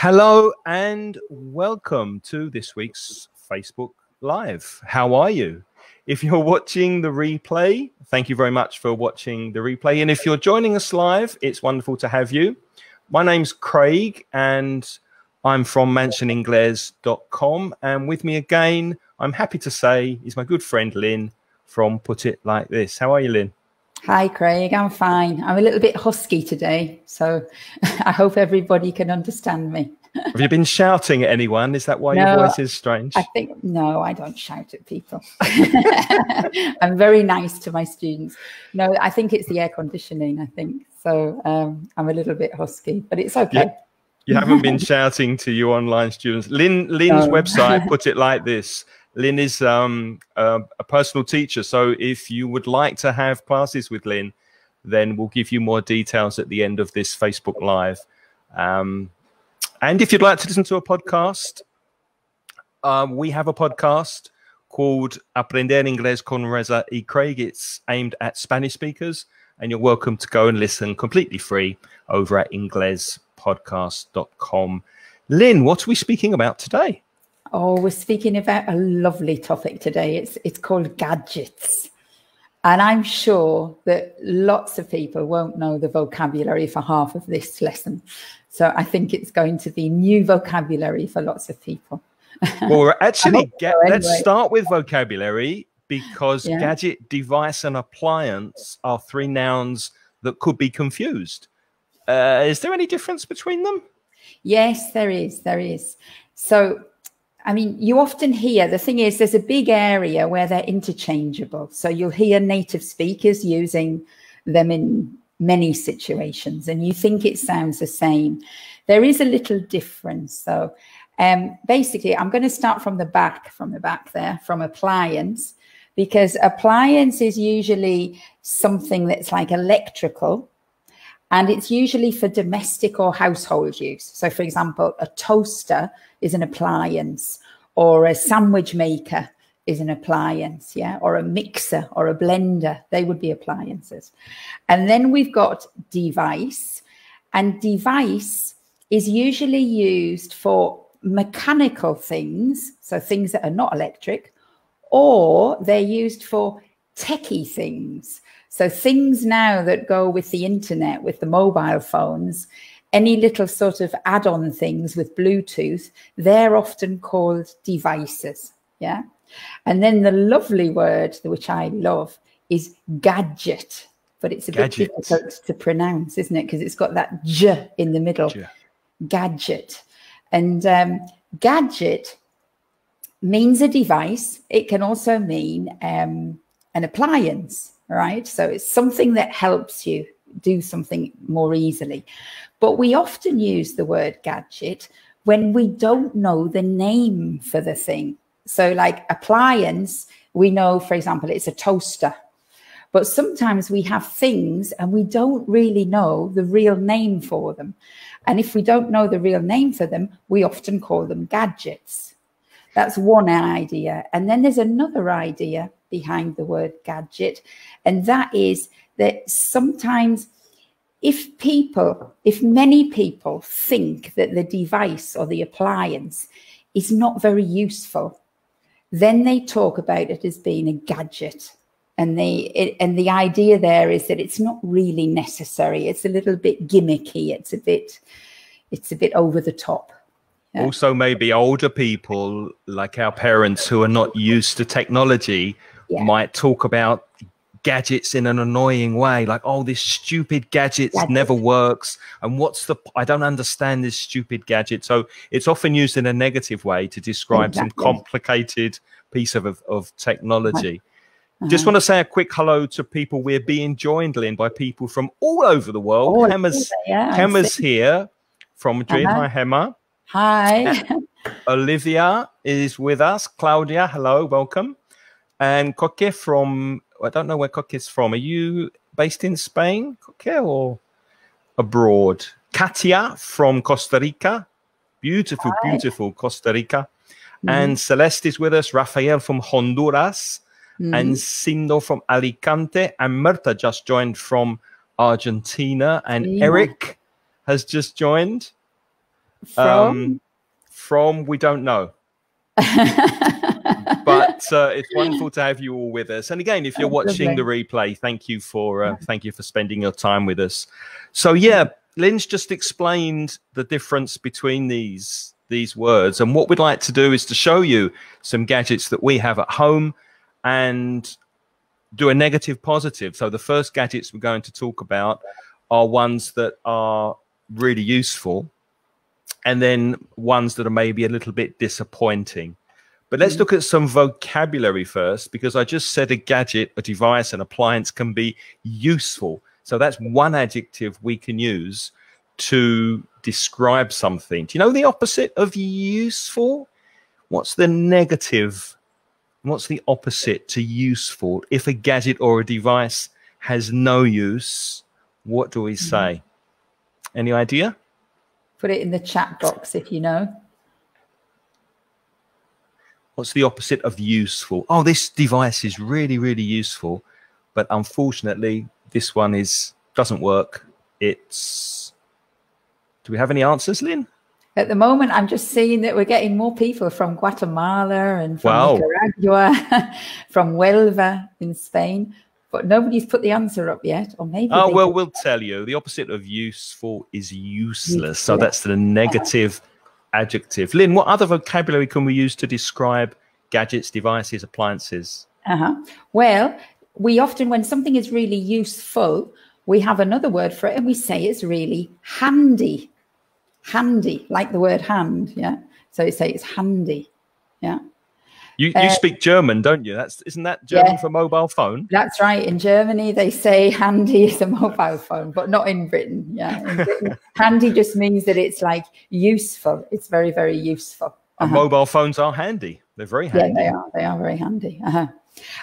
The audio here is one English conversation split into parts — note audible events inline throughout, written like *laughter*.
Hello and welcome to this week's Facebook Live. How are you? If you're watching the replay, thank you very much for watching the replay. And if you're joining us live, it's wonderful to have you. My name's Craig and I'm from mansioningles.com. And with me again, I'm happy to say, is my good friend Lynne from Put It Like This. How are you, Lynne? Hi, Craig. I'm fine. I'm a little bit husky today, so *laughs* I hope everybody can understand me. Have you been shouting at anyone? Is that why no, your voice is strange? I think no, I don't shout at people. *laughs* I'm very nice to my students. No, I think it's the air conditioning. I think so. Um, I'm a little bit husky, but it's okay. Yeah. You haven't been *laughs* shouting to your online students. Lynne, Lynne's website put it like this: Lynne is um, a, a personal teacher. So if you would like to have classes with Lynne, then we'll give you more details at the end of this Facebook Live. Um, and if you'd like to listen to a podcast, um, we have a podcast called Aprender Inglés con Reza y Craig. It's aimed at Spanish speakers, and you're welcome to go and listen completely free over at inglespodcast.com. Lynn, what are we speaking about today? Oh, we're speaking about a lovely topic today. It's it's called gadgets. And I'm sure that lots of people won't know the vocabulary for half of this lesson. So I think it's going to be new vocabulary for lots of people. *laughs* Well, actually, get, so anyway. let's start with vocabulary because yeah. gadget, device, and appliance are three nouns that could be confused. Uh, is there any difference between them? Yes, there is. There is. So I mean, you often hear the thing is there's a big area where they're interchangeable. So you'll hear native speakers using them in many situations, and you think it sounds the same. There is a little difference. So um, basically, I'm going to start from the back, from the back there, from appliance, because appliance is usually something that's like electrical. And it's usually for domestic or household use. So, for example, a toaster is an appliance, or a sandwich maker is an appliance, yeah, or a mixer or a blender. They would be appliances. And then we've got device, and device is usually used for mechanical things, so things that are not electric, or they're used for techie things. So things now that go with the internet, with the mobile phones, any little sort of add-on things with Bluetooth, they're often called devices. Yeah. And then the lovely word, which I love, is gadget. But it's a gadget. bit difficult to pronounce, isn't it? Because it's got that j in the middle. J. Gadget. And um, gadget means a device. It can also mean um, an appliance, right? So it's something that helps you do something more easily. But we often use the word gadget when we don't know the name for the thing. So, like appliance, we know, for example, it's a toaster. But sometimes we have things and we don't really know the real name for them. And if we don't know the real name for them, we often call them gadgets. That's one idea. And then there's another idea behind the word gadget, and that is that sometimes if people, if many people think that the device or the appliance is not very useful, then they talk about it as being a gadget. And the it, and the idea there is that it's not really necessary. It's a little bit gimmicky. It's a bit it's a bit over the top. Yeah. Also, maybe older people like our parents who are not used to technology yeah. might talk about gadgets in an annoying way like oh this stupid gadget never works and what's the i don't understand this stupid gadget so it's often used in a negative way to describe exactly. some complicated piece of, of, of technology uh-huh. just want to say a quick hello to people we're being joined lynne by people from all over the world oh, Hema's, yeah, Hema's here from Madrid uh-huh. hi Hema hi *laughs* olivia is with us claudia hello welcome and Coque from I don't know where Coque is from. Are you based in Spain, Coque, or abroad? Katia from Costa Rica. Beautiful, Hi. beautiful Costa Rica. Mm. And Celeste is with us, Rafael from Honduras, mm. and Sindo from Alicante, and Murta just joined from Argentina, and yeah. Eric has just joined. From? Um, from we don't know. *laughs* but uh, it's wonderful to have you all with us. And again, if you're watching the replay, thank you for uh, thank you for spending your time with us. So yeah, Lynne's just explained the difference between these these words, and what we'd like to do is to show you some gadgets that we have at home and do a negative positive. So the first gadgets we're going to talk about are ones that are really useful and then ones that are maybe a little bit disappointing. But let's mm. look at some vocabulary first, because I just said a gadget, a device, an appliance can be useful. So that's one adjective we can use to describe something. Do you know the opposite of useful? What's the negative? What's the opposite to useful? If a gadget or a device has no use, what do we mm. say? Any idea? Put it in the chat box if you know. What's the opposite of useful? Oh, this device is really, really useful, but unfortunately, this one is doesn't work. It's. Do we have any answers, Lynne? At the moment, I'm just seeing that we're getting more people from Guatemala and from wow. Nicaragua, *laughs* from Huelva in Spain but nobody's put the answer up yet, or maybe. Oh well, we'll tell you. The opposite of useful is useless. useless. So that's the negative uh-huh. adjective. Lynne, what other vocabulary can we use to describe gadgets, devices, appliances? Uh huh. Well, we often, when something is really useful, we have another word for it, and we say it's really handy. Handy, like the word hand. Yeah. So we say it's handy. Yeah. You, you uh, speak German, don't you? That's isn't that German yeah, for mobile phone? That's right. In Germany, they say handy is a mobile phone, but not in Britain. Yeah, in *laughs* Britain, handy just means that it's like useful. It's very, very useful. Uh-huh. mobile phones are handy. They're very handy. Yeah, they are. They are very handy. Uh-huh.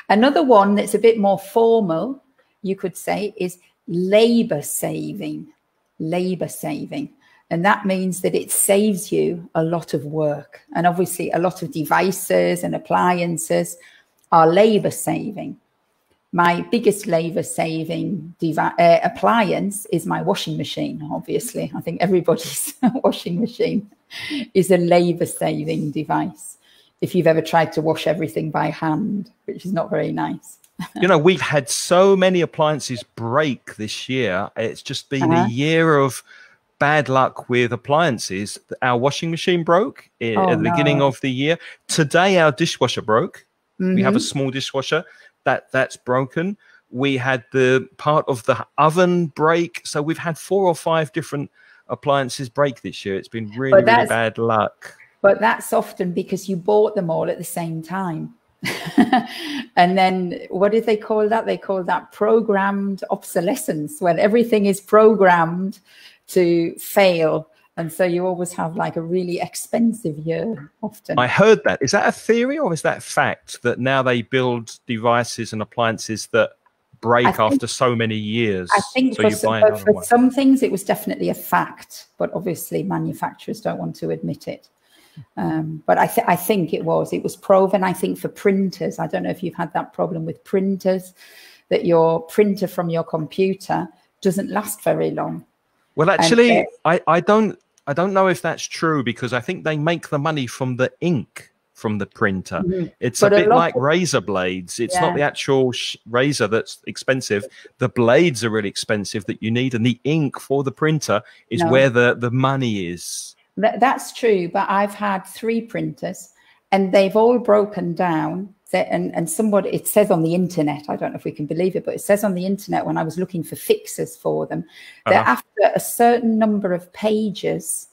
Another one that's a bit more formal, you could say, is labor saving. Labor saving. And that means that it saves you a lot of work. And obviously, a lot of devices and appliances are labor saving. My biggest labor saving uh, appliance is my washing machine, obviously. I think everybody's *laughs* washing machine is a labor saving device. If you've ever tried to wash everything by hand, which is not very nice. *laughs* you know, we've had so many appliances break this year. It's just been uh-huh. a year of bad luck with appliances. Our washing machine broke in, oh, at the no. beginning of the year. Today, our dishwasher broke. Mm-hmm. We have a mm-hmm. small dishwasher that that's broken. We had the part of the oven break. So we've had four or five different appliances break this year. It's been really, really bad luck. But that's often because you bought them all at the same time. *laughs* and then what did they call that? They call that programmed obsolescence when everything is programmed to fail. And so you always have like a really expensive year often. I heard that. Is that a theory or is that fact that now they build devices and appliances that break think, after so many years? I think so for, some, for some things it was definitely a fact, but obviously manufacturers don't want to admit it. Um, but I, th- I think it was. It was proven. I think for printers, I don't know if you've had that problem with printers, that your printer from your computer doesn't last very long well, actually, I, I don't I don't know if that's true because I think they make the money from the ink from the printer. Mm-hmm. It's but a bit a like razor blades. It's yeah. not the actual sh- razor that's expensive. The blades are really expensive that you need, and the ink for the printer is no. where the the money is. That, that's true, but I've had three printers, and they've all broken down and, and somebody it says on the internet i don't know if we can believe it but it says on the internet when i was looking for fixes for them that uh-huh. after a certain number of pages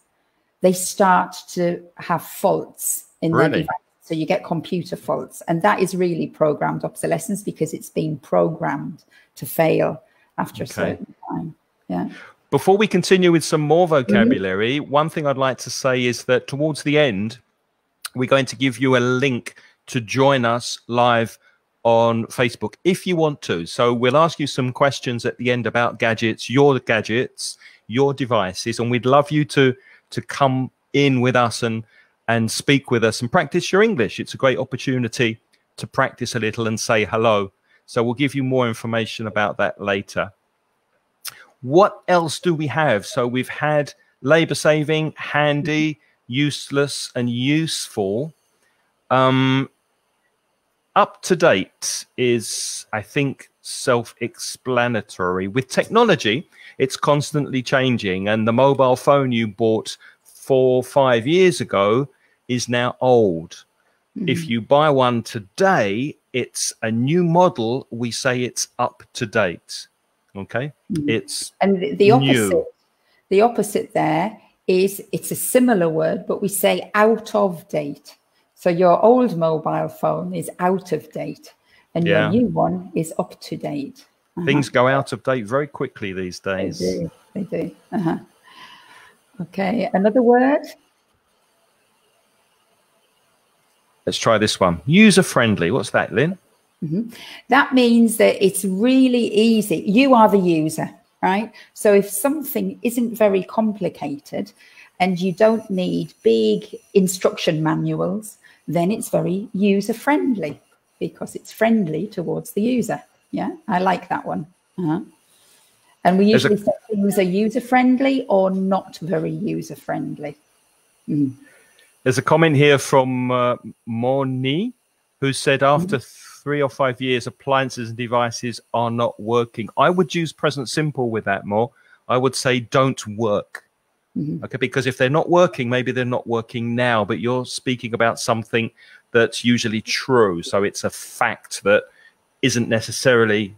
they start to have faults in really? their device so you get computer faults and that is really programmed obsolescence because it's been programmed to fail after okay. a certain time yeah before we continue with some more vocabulary mm-hmm. one thing i'd like to say is that towards the end we're going to give you a link to join us live on Facebook if you want to. So we'll ask you some questions at the end about gadgets, your gadgets, your devices, and we'd love you to to come in with us and and speak with us and practice your English. It's a great opportunity to practice a little and say hello. So we'll give you more information about that later. What else do we have? So we've had labor saving, handy, useless, and useful. Um, up to date is, I think, self explanatory. With technology, it's constantly changing, and the mobile phone you bought four, five years ago is now old. Mm-hmm. If you buy one today, it's a new model. We say it's up to date. Okay, mm-hmm. it's and the, the opposite. New. The opposite there is it's a similar word, but we say out of date. So your old mobile phone is out of date, and yeah. your new one is up to date. Uh-huh. Things go out of date very quickly these days. They do. They do. Uh-huh. Okay, another word. Let's try this one. User friendly. What's that, Lynne? Mm-hmm. That means that it's really easy. You are the user, right? So if something isn't very complicated and you don't need big instruction manuals, then it's very user friendly because it's friendly towards the user. Yeah, I like that one. Uh-huh. And we usually a- say things are user friendly or not very user friendly. Mm. There's a comment here from uh, Moni who said after mm-hmm. three or five years, appliances and devices are not working. I would use present simple with that more. I would say don't work. Mm-hmm. Okay, because if they're not working, maybe they're not working now, but you're speaking about something that's usually true. So it's a fact that isn't necessarily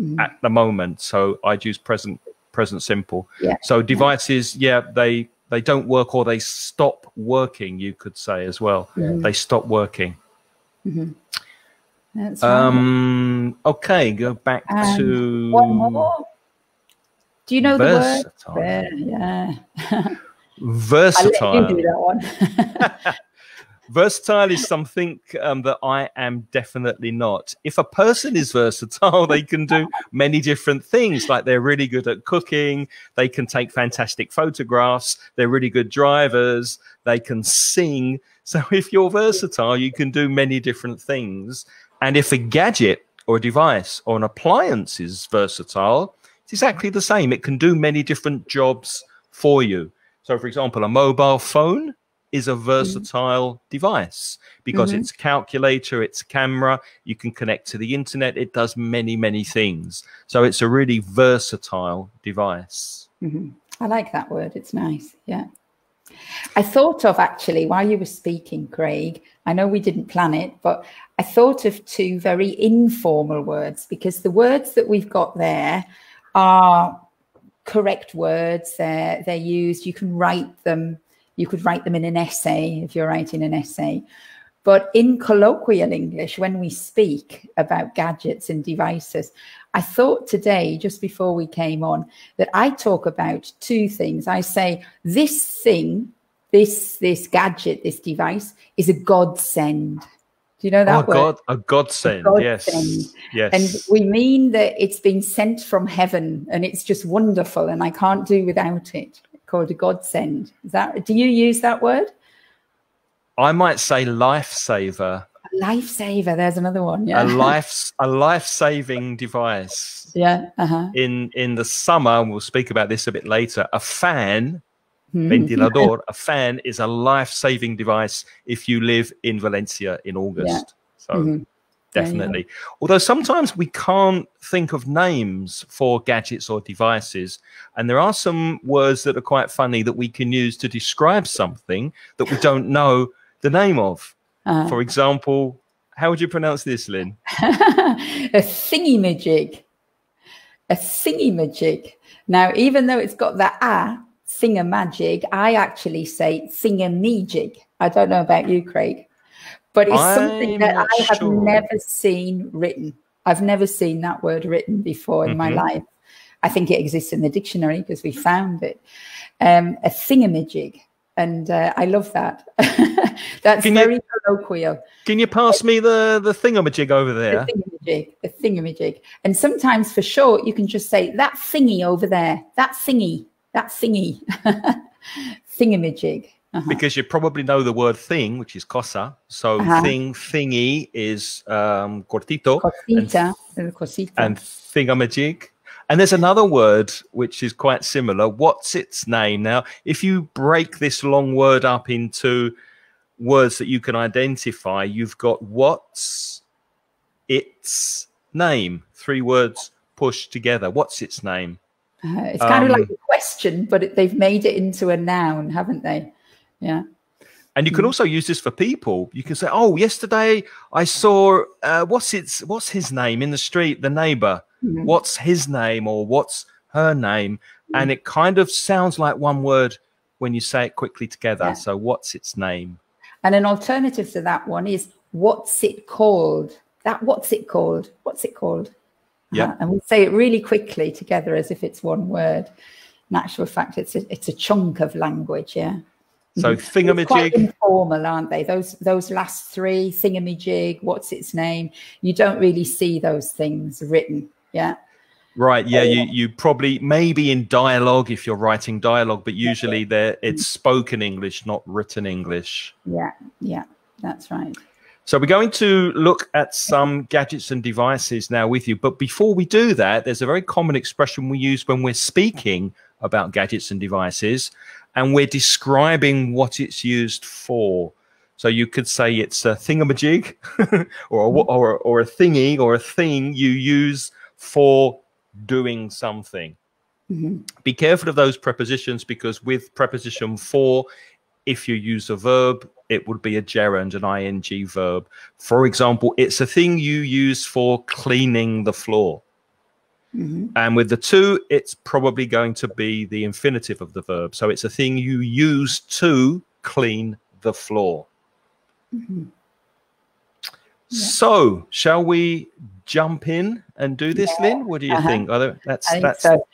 mm-hmm. at the moment. So I'd use present present simple. Yeah. So devices, yeah, they they don't work or they stop working, you could say as well. Mm-hmm. They stop working. Mm-hmm. That's um, okay, go back um, to one more. Do you know versatile. the word? Yeah. versatile. *laughs* I'll let you do that one. *laughs* versatile is something um, that I am definitely not. If a person is versatile, they can do many different things. Like they're really good at cooking, they can take fantastic photographs, they're really good drivers, they can sing. So *laughs* if you're versatile, you can do many different things. And if a gadget or a device or an appliance is versatile, it's exactly the same. It can do many different jobs for you. So, for example, a mobile phone is a mm-hmm. versatile mm-hmm. device because mm-hmm. it's a calculator, it's a camera, you can connect to the internet, it does many, many things. So it's a really versatile device. Mm-hmm. I like that word, it's nice. Yeah. I thought of actually while you were speaking, Craig, I know we didn't plan it, but I thought of two very informal words because the words that we've got there are correct words. They're, they're used, you can write them you could write them in an essay if you're writing an essay. But in colloquial English, when we speak about gadgets and devices, I thought today, just before we came on, that I talk about two things. I say, this thing, this, this gadget, this device is a godsend. Do you know that oh, word? God, a godsend, godsend. yes. Yes. And we mean that it's been sent from heaven and it's just wonderful and I can't do without it called a godsend. Is that do you use that word? I might say lifesaver. A lifesaver. There's another one. Yeah. A *laughs* life a life saving device. Yeah. Uh-huh. In in the summer, we'll speak about this a bit later. A fan. Ventilador. a fan is a life saving device if you live in Valencia in August. Yeah. So. Mm-hmm definitely. Yeah. Although sometimes we can't think of names for gadgets or devices, and there are some words that are quite funny that we can use to describe something that we don't know the name of. Uh, for example, how would you pronounce this, Lynne? *laughs* a thingy-majig. A thingy-majig. Now, even though it's got that a, thingamajig, I actually say thingamajig. I don't know about you, Craig but it's I'm something that I have sure. never seen written. I've never seen that word written before in mm-hmm. my life. I think it exists in the dictionary because we found it. Um, a thingamajig. And uh, I love that. *laughs* That's can very you, colloquial. Can you pass me the, the thingamajig over there? The thingamajig, the thingamajig. And sometimes for short, you can just say that thingy over there, that thingy, that thingy, *laughs* thingamajig uh-huh. because you probably know the word thing, which is cosa. So uh-huh. thing, thingy is um, cortito. Cosita, and, and thingamajig. And there's another word which is quite similar. What's its name? Now, if you break this long word up into words that you can identify, you've got what's its name. Three words pushed together. What's its name? Uh, *laughs* it's kind um, of like a question, but it, they've made it into a noun, haven't they? Yeah. And you can hmm. also use this for people. You can say, "Oh, yesterday I saw uh, what's its what's his name in the street, the neighbor. Mm-hmm. What's his name or what's her name?" Mm-hmm. And it kind of sounds like one word when you say it quickly together. Yeah. So, what's its name? And an alternative to that one is, "What's it called?" That what's it called? What's it called? Yeah. Uh, and we say it really quickly together as if it's one word. In actual fact, it's a, it's a chunk of language. Yeah. So mm-hmm. thingamajig. Quite informal, aren't they? Those those last three, thingamajig, what's its name? You don't really see those things written. Yeah. Right. Yeah. You you probably maybe in dialogue if you're writing dialogue, but usually there it's spoken English, not written English. Yeah. Yeah. That's right. So we're going to look at some gadgets and devices now with you. But before we do that, there's a very common expression we use when we're speaking about gadgets and devices, and we're describing what it's used for. So you could say it's a thingamajig *laughs* or, a, or, or a thingy or a thing you use for doing something. Mm-hmm. Be careful of those prepositions because with preposition for, if you use a verb, it would be a gerund, an ing verb. For example, it's a thing you use for cleaning the floor. Mm-hmm. And with the two, it's probably going to be the infinitive of the verb. So it's a thing you use to clean the floor. Mm-hmm. Yeah. So, shall we jump in and do this, yeah. Lynne? What do you uh-huh. think? There, that's think that's. So.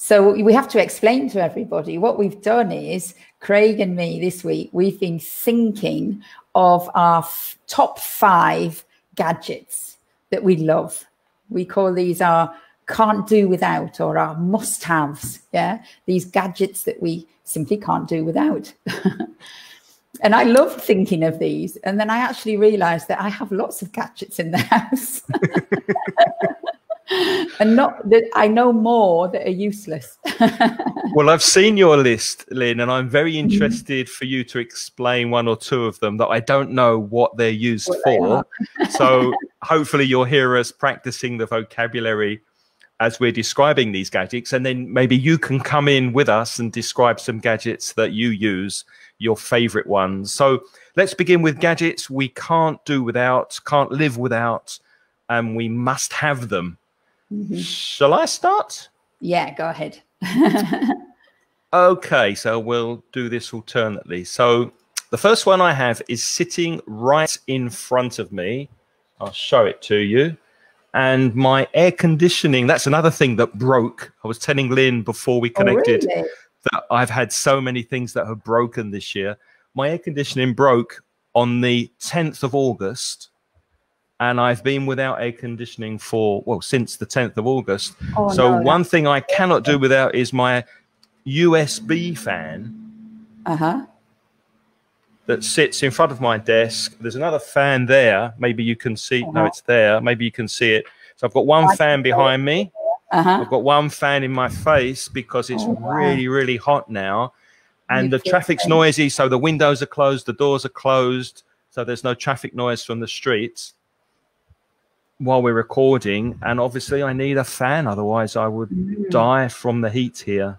So we have to explain to everybody what we've done is Craig and me this week. We've been thinking of our f- top five gadgets that we love. We call these our can't do without or our must haves. Yeah. These gadgets that we simply can't do without. *laughs* and I love thinking of these. And then I actually realized that I have lots of gadgets in the *laughs* house. *laughs* *laughs* and not that I know more that are useless. *laughs* well, I've seen your list, Lynne, and I'm very mm-hmm. interested for you to explain one or two of them that I don't know what they're used what for. They so *laughs* hopefully you'll hear us practicing the vocabulary as we're describing these gadgets. And then maybe you can come in with us and describe some gadgets that you use, your favorite ones. So let's begin with gadgets we can't do without, can't live without, and we must have them. Mm-hmm. Shall I start? Yeah, go ahead. *laughs* okay, so we'll do this alternately. So the first one I have is sitting right in front of me. I'll show it to you and my air conditioning that's another thing that broke i was telling lynne before we connected oh, really? that i've had so many things that have broken this year my air conditioning broke on the 10th of august and i've been without air conditioning for well since the 10th of august oh, so no, one thing i cannot do without is my usb fan uh-huh that sits in front of my desk. There's another fan there. Maybe you can see. Uh-huh. No, it's there. Maybe you can see it. So I've got one fan behind me. Uh-huh. I've got one fan in my face because it's oh, wow. really, really hot now. And you the traffic's it. noisy. So the windows are closed, the doors are closed. So there's no traffic noise from the streets while we're recording. And obviously, I need a fan. Otherwise, I would mm. die from the heat here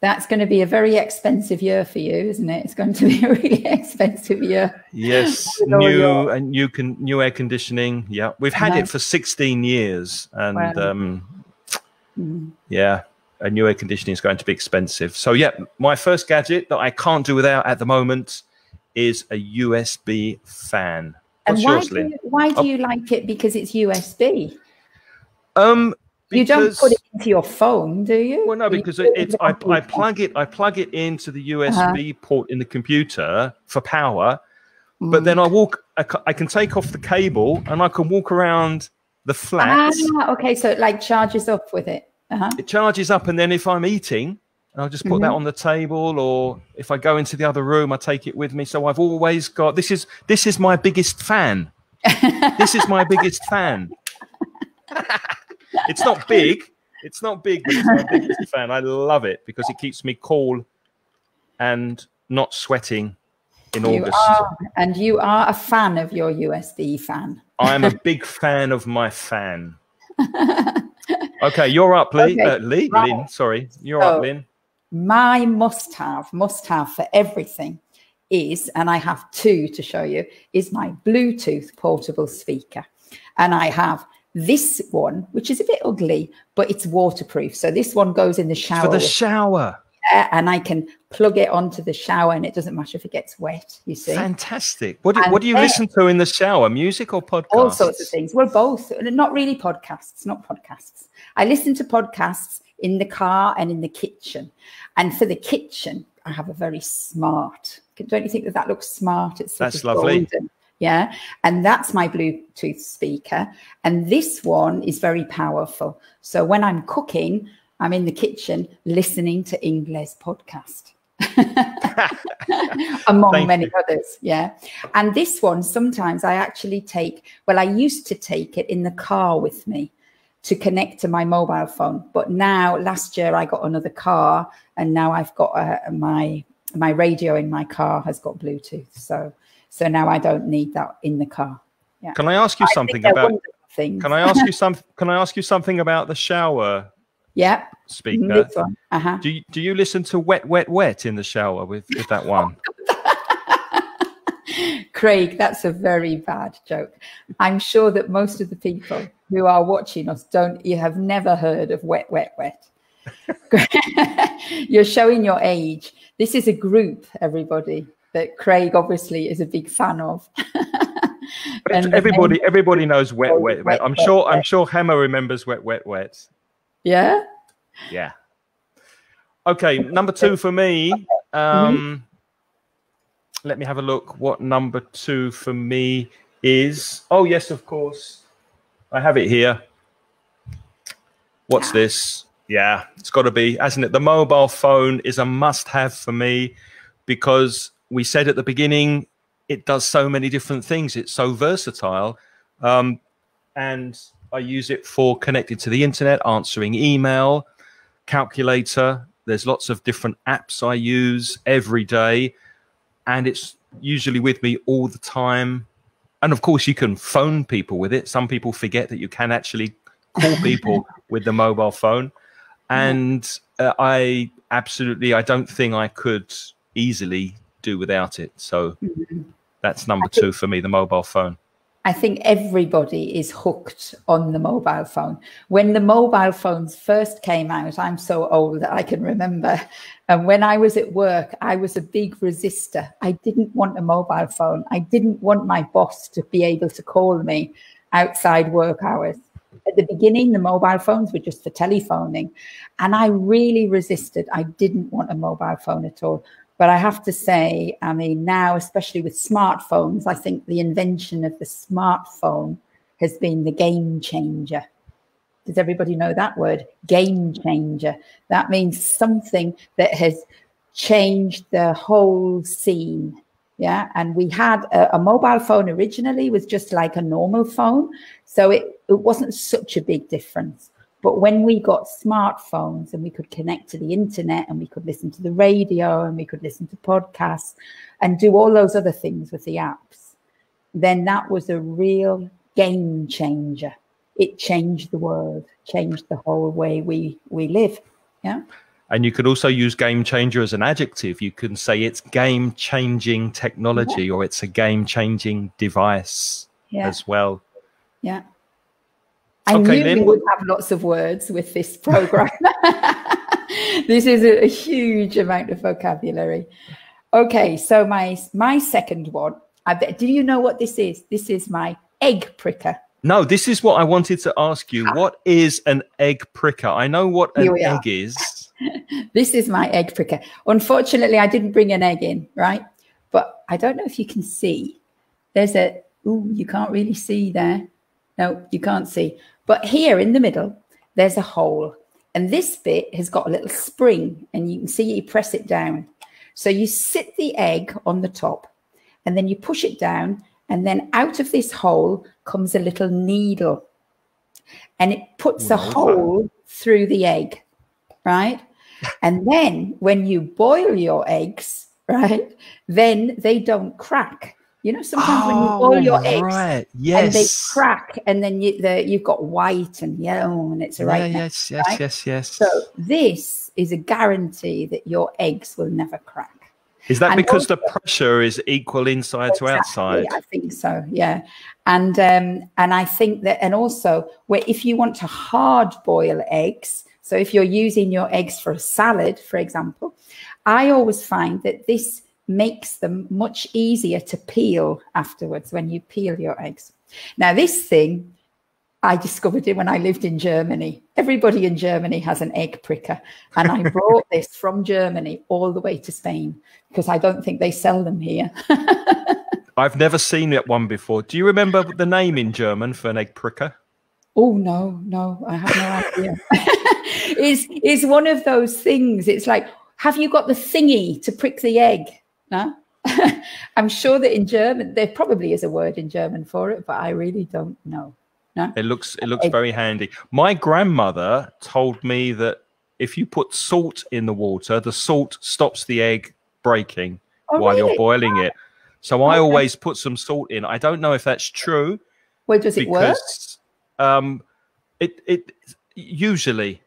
that's going to be a very expensive year for you, isn't it? It's going to be a really *laughs* expensive year. Yes, *laughs* new and new can new air conditioning. Yeah, we've had it for 16 years, and wow. um, mm. yeah, a new air conditioning is going to be expensive. So yeah, my first gadget that I can't do without at the moment is a USB fan. And why do you, why do oh. you like it? Because it's USB. Um, you don't put it into your phone, do you? Well, no, because it, it's I, I plug it I plug it into the USB uh-huh. port in the computer for power, mm. but then I walk I, I, can take off the cable and I can walk around the flat. Ah, okay, so it like charges up with it. Uh-huh. It charges up, and then if I'm eating, I'll just put mm-hmm. that on the table, or if I go into the other room, I take it with me. So I've always got this is this is my biggest fan. *laughs* this is my biggest fan. it's not big. It's not big, but it's my biggest *laughs* fan. I love it because it keeps me cool and not sweating in You August. are, and you are a fan of your USB fan. I'm a *laughs* big fan of my fan. Okay, you're up, Lee. Okay, Uh, Lee, right. Lynne. Sorry, you're So- up, Lynne. My must have, must have for everything is, and I have two to show you, is my Bluetooth portable speaker. And I have this one, which is a bit ugly, but it's waterproof. So this one goes in the shower. For the shower. air, and I can plug it onto the shower and it doesn't matter if it gets wet, you see. Fantastic. What do, And what do you listen to in the shower? Music or podcasts? all sorts of things. Well, both, not really podcasts, not podcasts. I listen to podcasts in the car and in the kitchen. And for the kitchen, I have a very smart. Don't you think that that looks smart? It's That's lovely. golden. Yeah, and that's my Bluetooth speaker. And this one is very powerful. So when I'm cooking, I'm in the kitchen listening to Ingles podcast. *laughs* *laughs* among Thank many you. others. Yeah. And this one, sometimes I actually take, well, I used to take it in the car with me to connect to my mobile phone. But now, last year, I got another car and now I've got uh, my my radio in my car has got Bluetooth. So so now I don't need that in the car. Yeah. Can I ask you I something about? things. Can I ask you some? Can I ask you something about the shower *laughs* Yeah. speaker? Uh-huh. Do you, do you listen to wet, wet, wet in the shower with, with that one? *laughs* Craig, that's a very bad joke. I'm sure that most of the people who are watching us don't, you have never heard of Wet, Wet, Wet. *laughs* You're showing your age. This is a group, everybody, that Craig obviously is a big fan of. *laughs* Everybody, name- everybody knows wet, Oh, wet, wet. wet, I'm wet, sure. I'm sure Hammer remembers wet, wet, wet. Yeah. Yeah. Okay, number two for me. Mm-hmm. Um, Let me have a look. What number two for me is? Oh yes, of course. I have it here. What's this? Yeah, it's got to be, hasn't it? The mobile phone is a must-have for me because we said at the beginning it does so many different things. It's so versatile, um, and I use it for connected to the internet, answering email, calculator. There's lots of different apps I use every day, and it's usually with me all the time. And of course, you can phone people with it. Some people forget that you can actually call *laughs* people with the mobile phone. And uh, I absolutely, I don't think I could easily do without it. So that's number two for me, the mobile phone. I think everybody is hooked on the mobile phone. When the mobile phones first came out, I'm so old that I can remember. And when I was at work, I was a big resistor. I didn't want a mobile phone. I didn't want my boss to be able to call me outside work hours. At the beginning, the mobile phones were just for telephoning. And I really resisted. I didn't want a mobile phone at all. But I have to say, I mean, now, especially with smartphones, I think the invention of the smartphone has been the game changer. Does everybody know that word? Game changer. That means something that has changed the whole scene. Yeah. And we had a, a mobile phone originally was just like a normal phone. So it, it wasn't such a big difference. But when we got smartphones and we could connect to the internet and we could listen to the radio and we could listen to podcasts and do all those other things with the apps, then that was a real game changer. It changed the world, changed the whole way we we live. Yeah. And you could also use game changer as an adjective. You can say it's game changing technology or it's a game changing device Yeah. as well. Yeah. I Okay, knew Lynne, we would have lots of words with this *laughs* program. *laughs* this is a, a huge amount of vocabulary. Okay, so my my second one. I bet. Do you know what this is? This is my egg pricker. No, this is what I wanted to ask you. What is an egg pricker? I know what an egg is. *laughs* This is my egg pricker. Unfortunately, I didn't bring an egg in, right? But I don't know if you can see. There's a. Ooh, you can't really see there. No, you can't see. But here in the middle, there's a hole. And this bit has got a little spring, and you can see you press it down. So you sit the egg on the top, and then you push it down, and then out of this hole comes a little needle. And it puts a hole through the egg, right? *laughs* and then when you boil your eggs, right, then they don't crack. You know, sometimes oh, when you boil your eggs right. yes. and they crack, and then you, the, you've got white and yellow, and it's a right. Yeah, yes, yes, right? yes, yes. So this is a guarantee that your eggs will never crack. Is that and because also, the pressure is equal inside exactly, to outside? I think so. Yeah, and um, and I think that, and also where if you want to hard boil eggs, so if you're using your eggs for a salad, for example, I always find that this makes them much easier to peel afterwards when you peel your eggs. Now, this thing I discovered it when I lived in Germany. Everybody in Germany has an egg pricker. And I brought *laughs* this from Germany all the way to Spain because I don't think they sell them here. *laughs* I've never seen that one before. Do you remember the name in German for an egg pricker? Oh no, no, I have no idea. *laughs* it's it's one of those things. It's like, have you got the thingy to prick the egg? No. *laughs* I'm sure that in German there probably is a word in German for it, but I really don't know. No? It looks it looks very handy. My grandmother told me that if you put salt in the water, the salt stops the egg breaking oh, while really? you're boiling it. So I always put some salt in. I don't know if that's true. Well, does it work? Um, it it usually.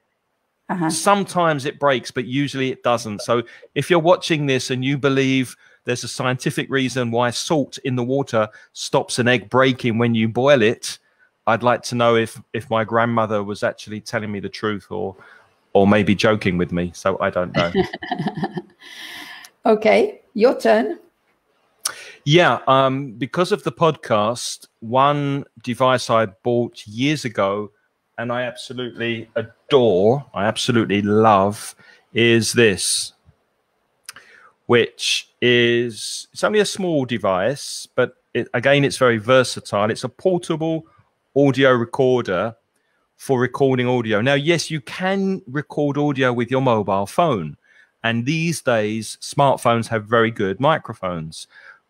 Uh-huh. Sometimes it breaks, but usually it doesn't. So if you're watching this and you believe there's a scientific reason why salt in the water stops an egg breaking when you boil it, I'd like to know if if my grandmother was actually telling me the truth or or maybe joking with me. So I don't know. *laughs* okay, your turn. Yeah, um, because of the podcast, one device I bought years ago and I absolutely adore, I absolutely love, is this, which is it's only a small device, but it, again, it's very versatile. It's a portable audio recorder for recording audio. Now, yes, you can record audio with your mobile phone. And these days, smartphones have very good microphones.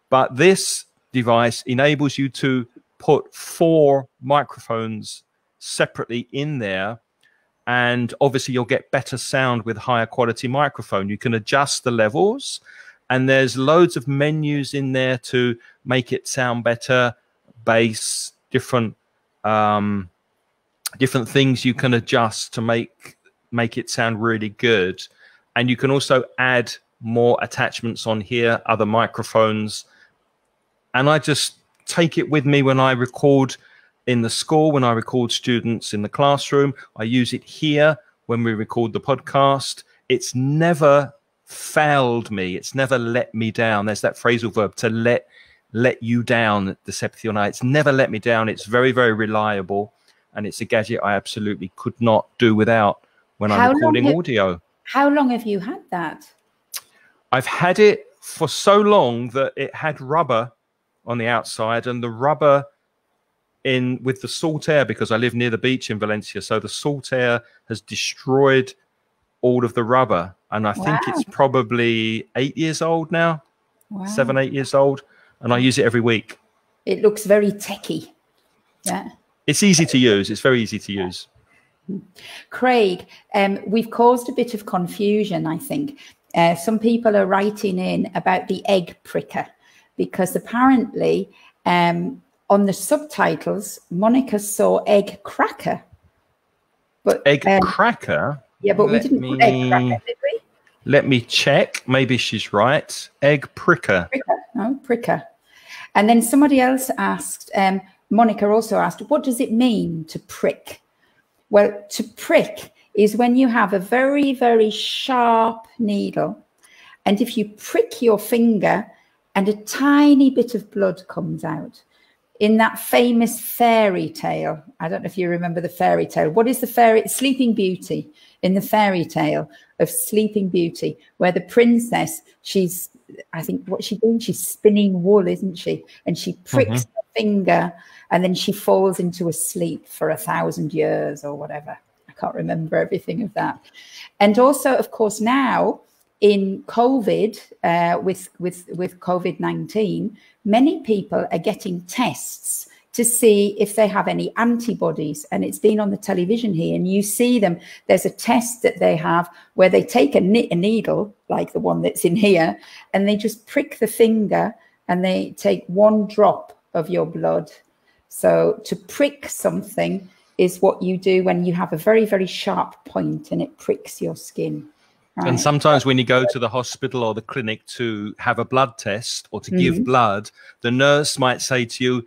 But this device enables you to put four microphones separately in there. And obviously, you'll get better sound with higher quality microphone. You can adjust the levels, and there's loads of menus in there to make it sound better, bass, different um, different things you can adjust to make make it sound really good. And you can also add more attachments on here, other microphones. And I just take it with me when I record in the school, when I record students in the classroom. I use it here when we record the podcast. It's never failed me. It's never let me down. There's that phrasal verb to let let you down, the Deception. It's never let me down. It's very, very reliable. And it's a gadget I absolutely could not do without when how I'm recording have, audio. How long have you had that? I've had it for so long that it had rubber on the outside and the rubber in with the salt air because I live near the beach in Valencia. So the salt air has destroyed all of the rubber. And I wow. think it's probably eight years old now, wow. seven, eight years old and I use it every week. It looks very techy. Yeah. It's easy to use. It's very easy to use. Craig, um, we've caused a bit of confusion, I think. Uh, some people are writing in about the egg pricker because apparently um, on the subtitles, Monica saw egg cracker. But egg um, cracker? Yeah, but Let we didn't me... put egg cracker, did we? Let me check. Maybe she's right. Egg pricker. pricker. No, pricker. And then somebody else asked, um, Monica also asked, what does it mean to prick? Well, to prick is when you have a very, very sharp needle. And if you prick your finger and a tiny bit of blood comes out, in that famous fairy tale, I don't know if you remember the fairy tale. What is the fairy? Sleeping Beauty. In the fairy tale of Sleeping Beauty, where the princess, she's I think what she's doing, she's spinning wool, isn't she? And she pricks mm-hmm. her finger and then she falls into a sleep for a thousand years or whatever. I can't remember everything of that. And also, of course, now in COVID, uh, with with with COVID nineteen, many people are getting tests to see if they have any antibodies. And it's been on the television here, and you see them. There's a test that they have where they take a, a needle, like the one that's in here, and they just prick the finger and they take one drop of your blood. So to prick something is what you do when you have a very, very sharp point and it pricks your skin. Right. And sometimes when you go to the hospital or the clinic to have a blood test or to mm-hmm. give blood, the nurse might say to you,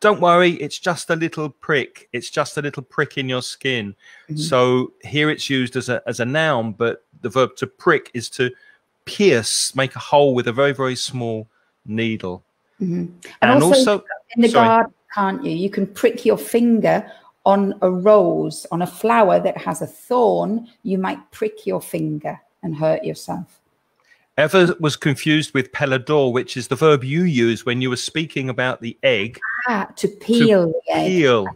don't worry, it's just a little prick. It's just a little prick in your skin. Mm-hmm. So here it's used as a as a noun, but the verb to prick is to pierce, make a hole with a very, very small needle. Mm-hmm. And, and, also, also in the sorry. garden, can't you? You can prick your finger on a rose, on a flower that has a thorn, you might prick your finger and hurt yourself. Ever was confused with pelador, which is the verb you use when you were speaking about the egg. Ah, to peel to peel.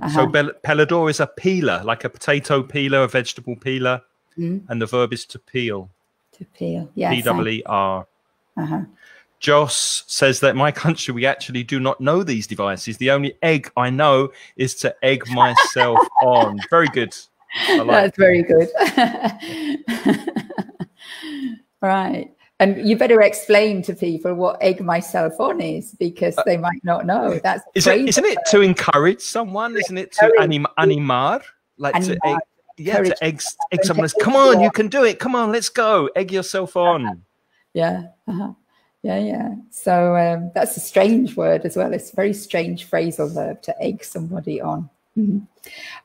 Uh-huh. So pelador is a peeler, like a potato peeler, a vegetable peeler, mm. and the verb is to peel. To peel, yeah. P W E R. Uh-huh. Joss says that my country we actually do not know these devices. The only egg I know is to egg myself *laughs* on. Very good. Like That's very good. *laughs* right. And you better explain to people what egg myself on is because they might not know. That's is it, isn't it to encourage someone? Isn't it to anim, animar? Like animar. to egg, yeah, to egg, egg someone. Come on, you can do it. Come on, let's go. Egg yourself on. *laughs* Yeah. Uh-huh. Yeah, yeah. So um, that's a strange word as well. It's a very strange phrasal verb to egg somebody on. Mm-hmm.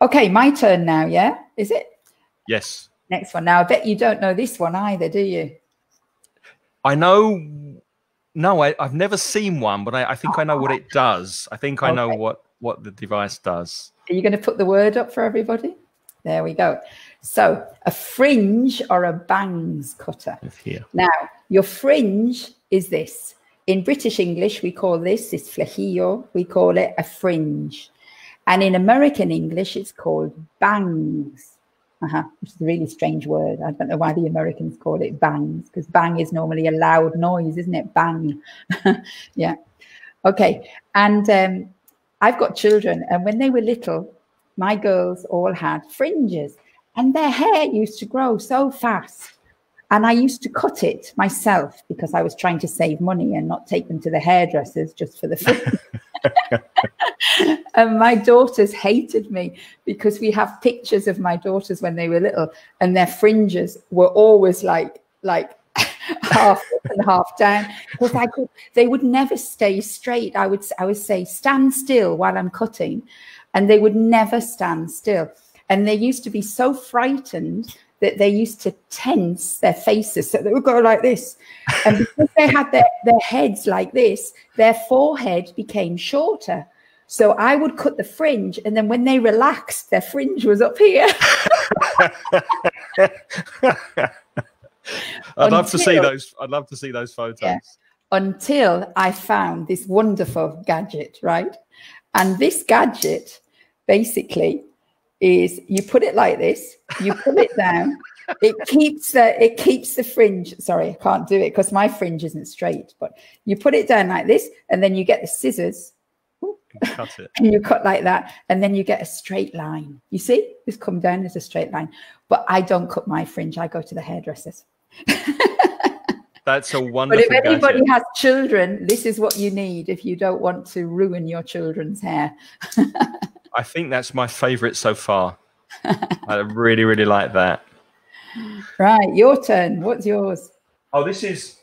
Okay, my turn now. Yeah, is it? Yes. Next one. Now, I bet you don't know this one either, do you? I know. No, I, have never seen one, but I, I think oh, I know what it does. I think I know what what the device does. Are you going to put the word up for everybody? There we go. So, a fringe or a bangs cutter. Here. Now, your fringe is this. In British English, we call this, this flequillo, we call it a fringe. And in American English, it's called bangs, uh-huh, which is a really strange word. I don't know why the Americans call it bangs, because bang is normally a loud noise, isn't it? Bang. *laughs* yeah. Okay. And um, I've got children, and when they were little, my girls all had fringes, and their hair used to grow so fast and I used to cut it myself because I was trying to save money and not take them to the hairdressers just for the fun. *laughs* *laughs* and my daughters hated me because we have pictures of my daughters when they were little and their fringes were always like like *laughs* half up and half down because I could they would never stay straight. I would I would say stand still while I'm cutting and they would never stand still. And they used to be so frightened that they used to tense their faces so they would go like this. And because they had their, their heads like this, their forehead became shorter. So I would cut the fringe, and then when they relaxed, their fringe was up here. *laughs* I'd love to see those. I'd love to see those photos. Yeah, until I found this wonderful gadget, right? And this gadget basically is you put it like this, you pull it down, *laughs* it keeps the it keeps the fringe. Sorry, I can't do it because my fringe isn't straight, but you put it down like this, and then you get the scissors. Cut it. And you cut like that, and then you get a straight line. You see, this come down as a straight line. But I don't cut my fringe. I go to the hairdressers. *laughs* That's a wonderful. But if anybody gadget. has children, this is what you need if you don't want to ruin your children's hair. *laughs* I think that's my favorite so far. I really, really like that. Right, your turn. What's yours? Oh, this is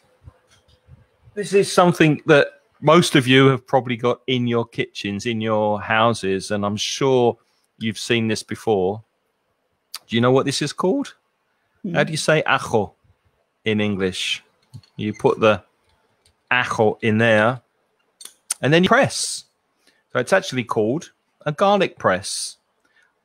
this is something that most of you have probably got in your kitchens, in your houses, and I'm sure you've seen this before. Do you know what this is called? Mm. How do you say ajo in English? You put the ajo in there, and then you press. So it's actually called a garlic press.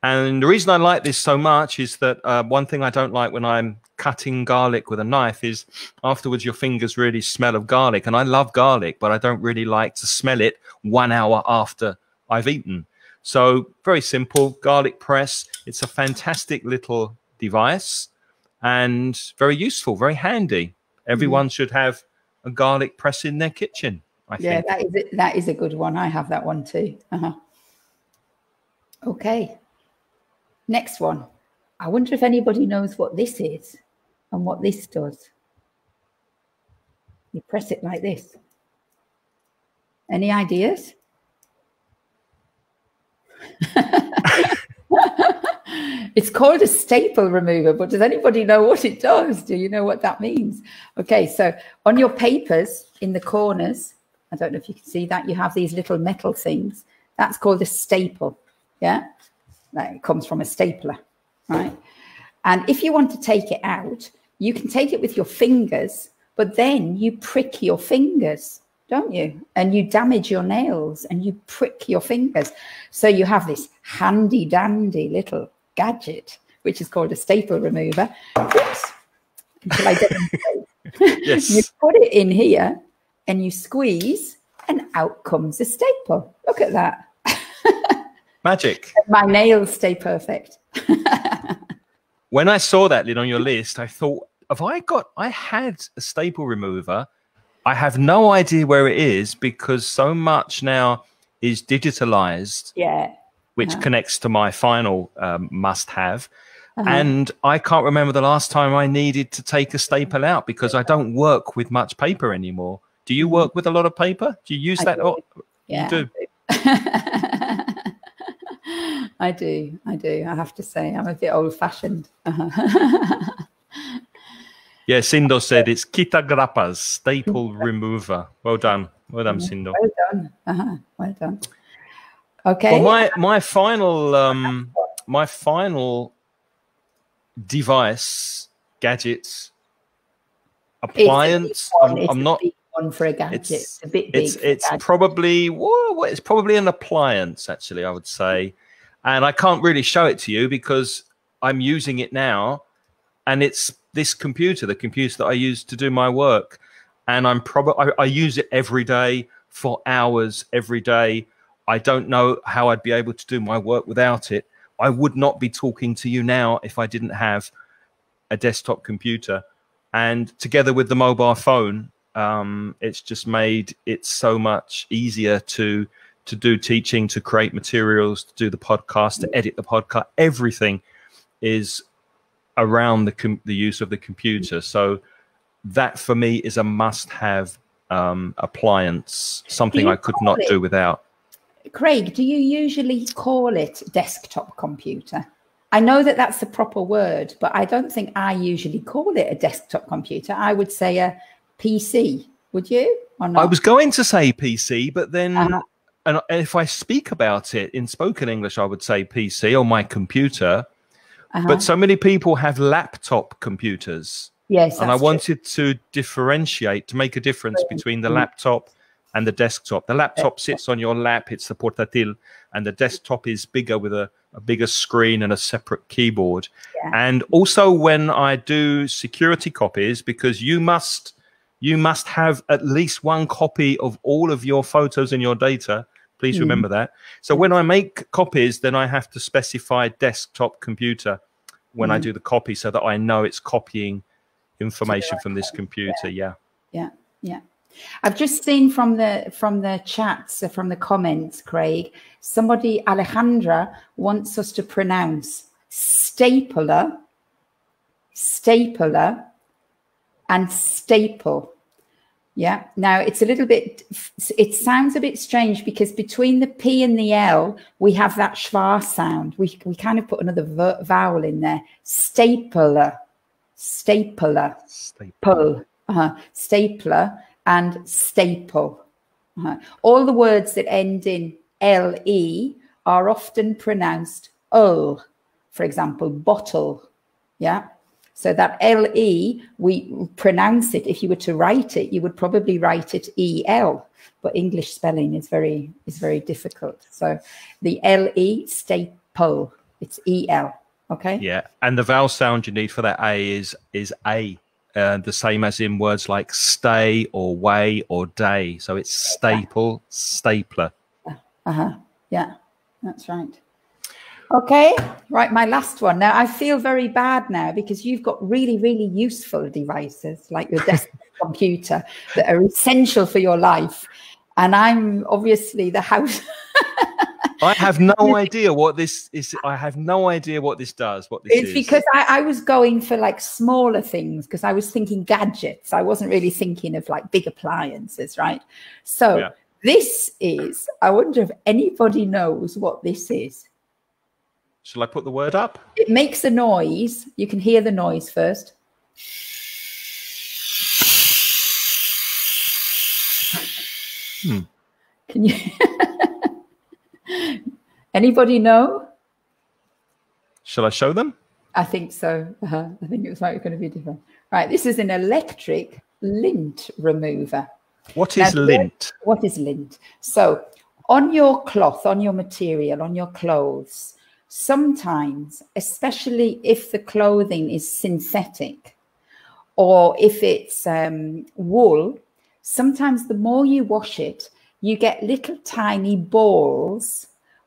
And the reason I like this so much is that uh, one thing I don't like when I'm cutting garlic with a knife is afterwards your fingers really smell of garlic. And I love garlic, but I don't really like to smell it one hour after I've eaten. So, very simple garlic press. It's a fantastic little device and very useful, very handy. Everyone mm. should have a garlic press in their kitchen, I yeah, think. that is a, that is a good one. I have that one too. Uh-huh. Okay. Next one. I wonder if anybody knows what this is and what this does. You press it like this. Any ideas? *laughs* it's called a staple remover, but does anybody know what it does? Do you know what that means? Okay, so on your papers in the corners, I don't know if you can see that, you have these little metal things. That's called a staple. Yeah, that comes from a stapler, right? And if you want to take it out, you can take it with your fingers, but then you prick your fingers don't you? And you damage your nails and you prick your fingers. So you have this handy dandy little gadget, which is called a staple remover. Oops. Until I demonstrate. *laughs* Yes. you put it in here and you squeeze, and out comes a staple. Look at that. Magic. My nails stay perfect. *laughs* When I saw that lid on your list, I thought, have I got, I had a staple remover. I have no idea where it is because so much now is digitalized, Yeah. which Uh-huh. connects to my final um, must have. Uh-huh. And I can't remember the last time I needed to take a staple out because I don't work with much paper anymore. Do you work with a lot of paper? Do you use Mm-hmm. I that? do. Oh, Yeah. do. *laughs* I do. I do. I have to say, I'm a bit old fashioned. Uh-huh. *laughs* Yeah, Sindo said it's quita grapas, staple remover. Well done. Well done, Sindo. well done. Uh-huh. Well done. Okay. Well, my my final um my final device, gadget, It's a big appliance. I'm, I'm not. one for a gadget. it's- It's, a bit big. It's it's probably whoa, it's probably an appliance actually. I would say, and I can't really show it to you because I'm using it now, and it's this computer, the computer that I use to do my work, and I'm probably I, I use it every day for hours every day. I don't know how I'd be able to do my work without it. I would not be talking to you now if I didn't have a desktop computer. And together with the mobile phone, um, it's just made it so much easier to to do teaching, to create materials, to do the podcast, to edit the podcast. Everything is around the com- the use of the computer. So that for me is a must-have um, appliance, something I could not it- do without. Craig, do you usually call it desktop computer? I know that that's the proper word, but I don't think I usually call it a desktop computer. I would say a PC. Would you? Or not? I was going to say PC, but then Uh-huh. And if I speak about it in spoken English, I would say PC or my computer. Uh-huh. But so many people have laptop computers, yes, and I true. wanted to differentiate to make a difference between the Mhm. laptop and the desktop. The laptop sits on your lap; it's the portátil, and the desktop is bigger with a, a bigger screen and a separate keyboard. Yeah. And also, when I do security copies, because you must you must have at least one copy of all of your photos and your data. Please Mm. remember that. So when I make copies, then I have to specify desktop computer when I Mm. do the copy so that I know it's copying information from this computer. Yeah. Yeah, yeah. I've just seen from the from the chats uh, from the comments, Craig. Somebody Alejandra wants us to pronounce stapler, stapler, and staple. Yeah. Now it's a little bit. It sounds a bit strange because between the P and the L we have that schwa sound. We we kind of put another vowel in there. Stapler, stapler Staple. pull, uh, stapler, and staple. Uh, all the words that end in le are often pronounced ul. For example, bottle. Yeah. So that le, we pronounce it. If you were to write it, you would probably write it el. But English spelling is very is very difficult. So the le staple. It's el. Okay. Yeah. And the vowel sound you need for that A is is A. Uh, the same as in words like stay or way or day. So it's staple, stapler. Uh huh. Yeah, that's right. Okay, right. My last one. Now I feel very bad now because you've got really, really useful devices like your desktop *laughs* computer that are essential for your life, and I'm obviously the house. I have no *laughs* idea what this is. I have no idea what this does. What this it's is. because I, I was going for like smaller things because I was thinking gadgets. I wasn't really thinking of like big appliances, right? So Yeah. this is. I wonder if anybody knows what this is. Shall I put the word up? It makes a noise. You can hear the noise first. Hmm. Can you? *laughs* Anybody know? Shall I show them? I think so. Uh-huh. I think it's like going to be different. Right. This is an electric lint remover. What is Now, lint? What is lint? So, on your cloth, on your material, on your clothes, sometimes, especially if the clothing is synthetic or if it's um, wool, sometimes the more you wash it, you get little tiny balls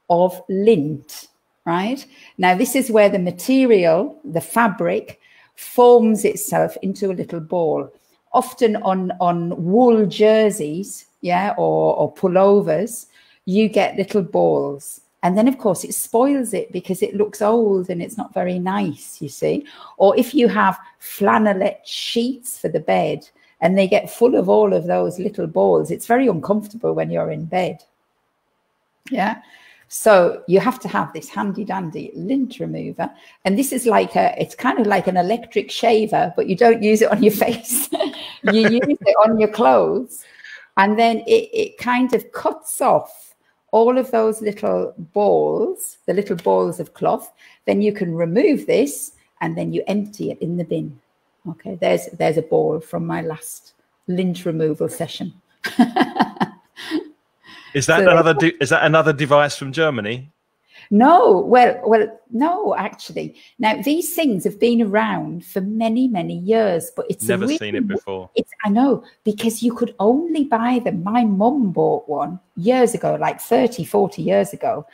of lint, right? Now, this is where the material, the fabric, forms itself into a little ball. Often on, on wool jerseys, yeah, or, or pullovers, you get little balls. And then, of course, it spoils it because it looks old and it's not very nice, you see. Or if you have flannelette sheets for the bed and they get full of all of those little balls, it's very uncomfortable when you're in bed. Yeah. So you have to have this handy dandy lint remover. And this is like a, it's kind of like an electric shaver, but you don't use it on your *laughs* face. you use it on your clothes. And then it, it kind of cuts off all of those little balls, the little balls of cloth. Then you can remove this and then you empty it in the bin. Okay, there's there's a ball from my last lint removal session. *laughs* Is that So- another? Is that another device from Germany? No, well, well, no, actually. Now these things have been around for many, many years, but it's Never really seen it before. It's I know because you could only buy them. My mum bought one years ago, like 30, 40 years ago.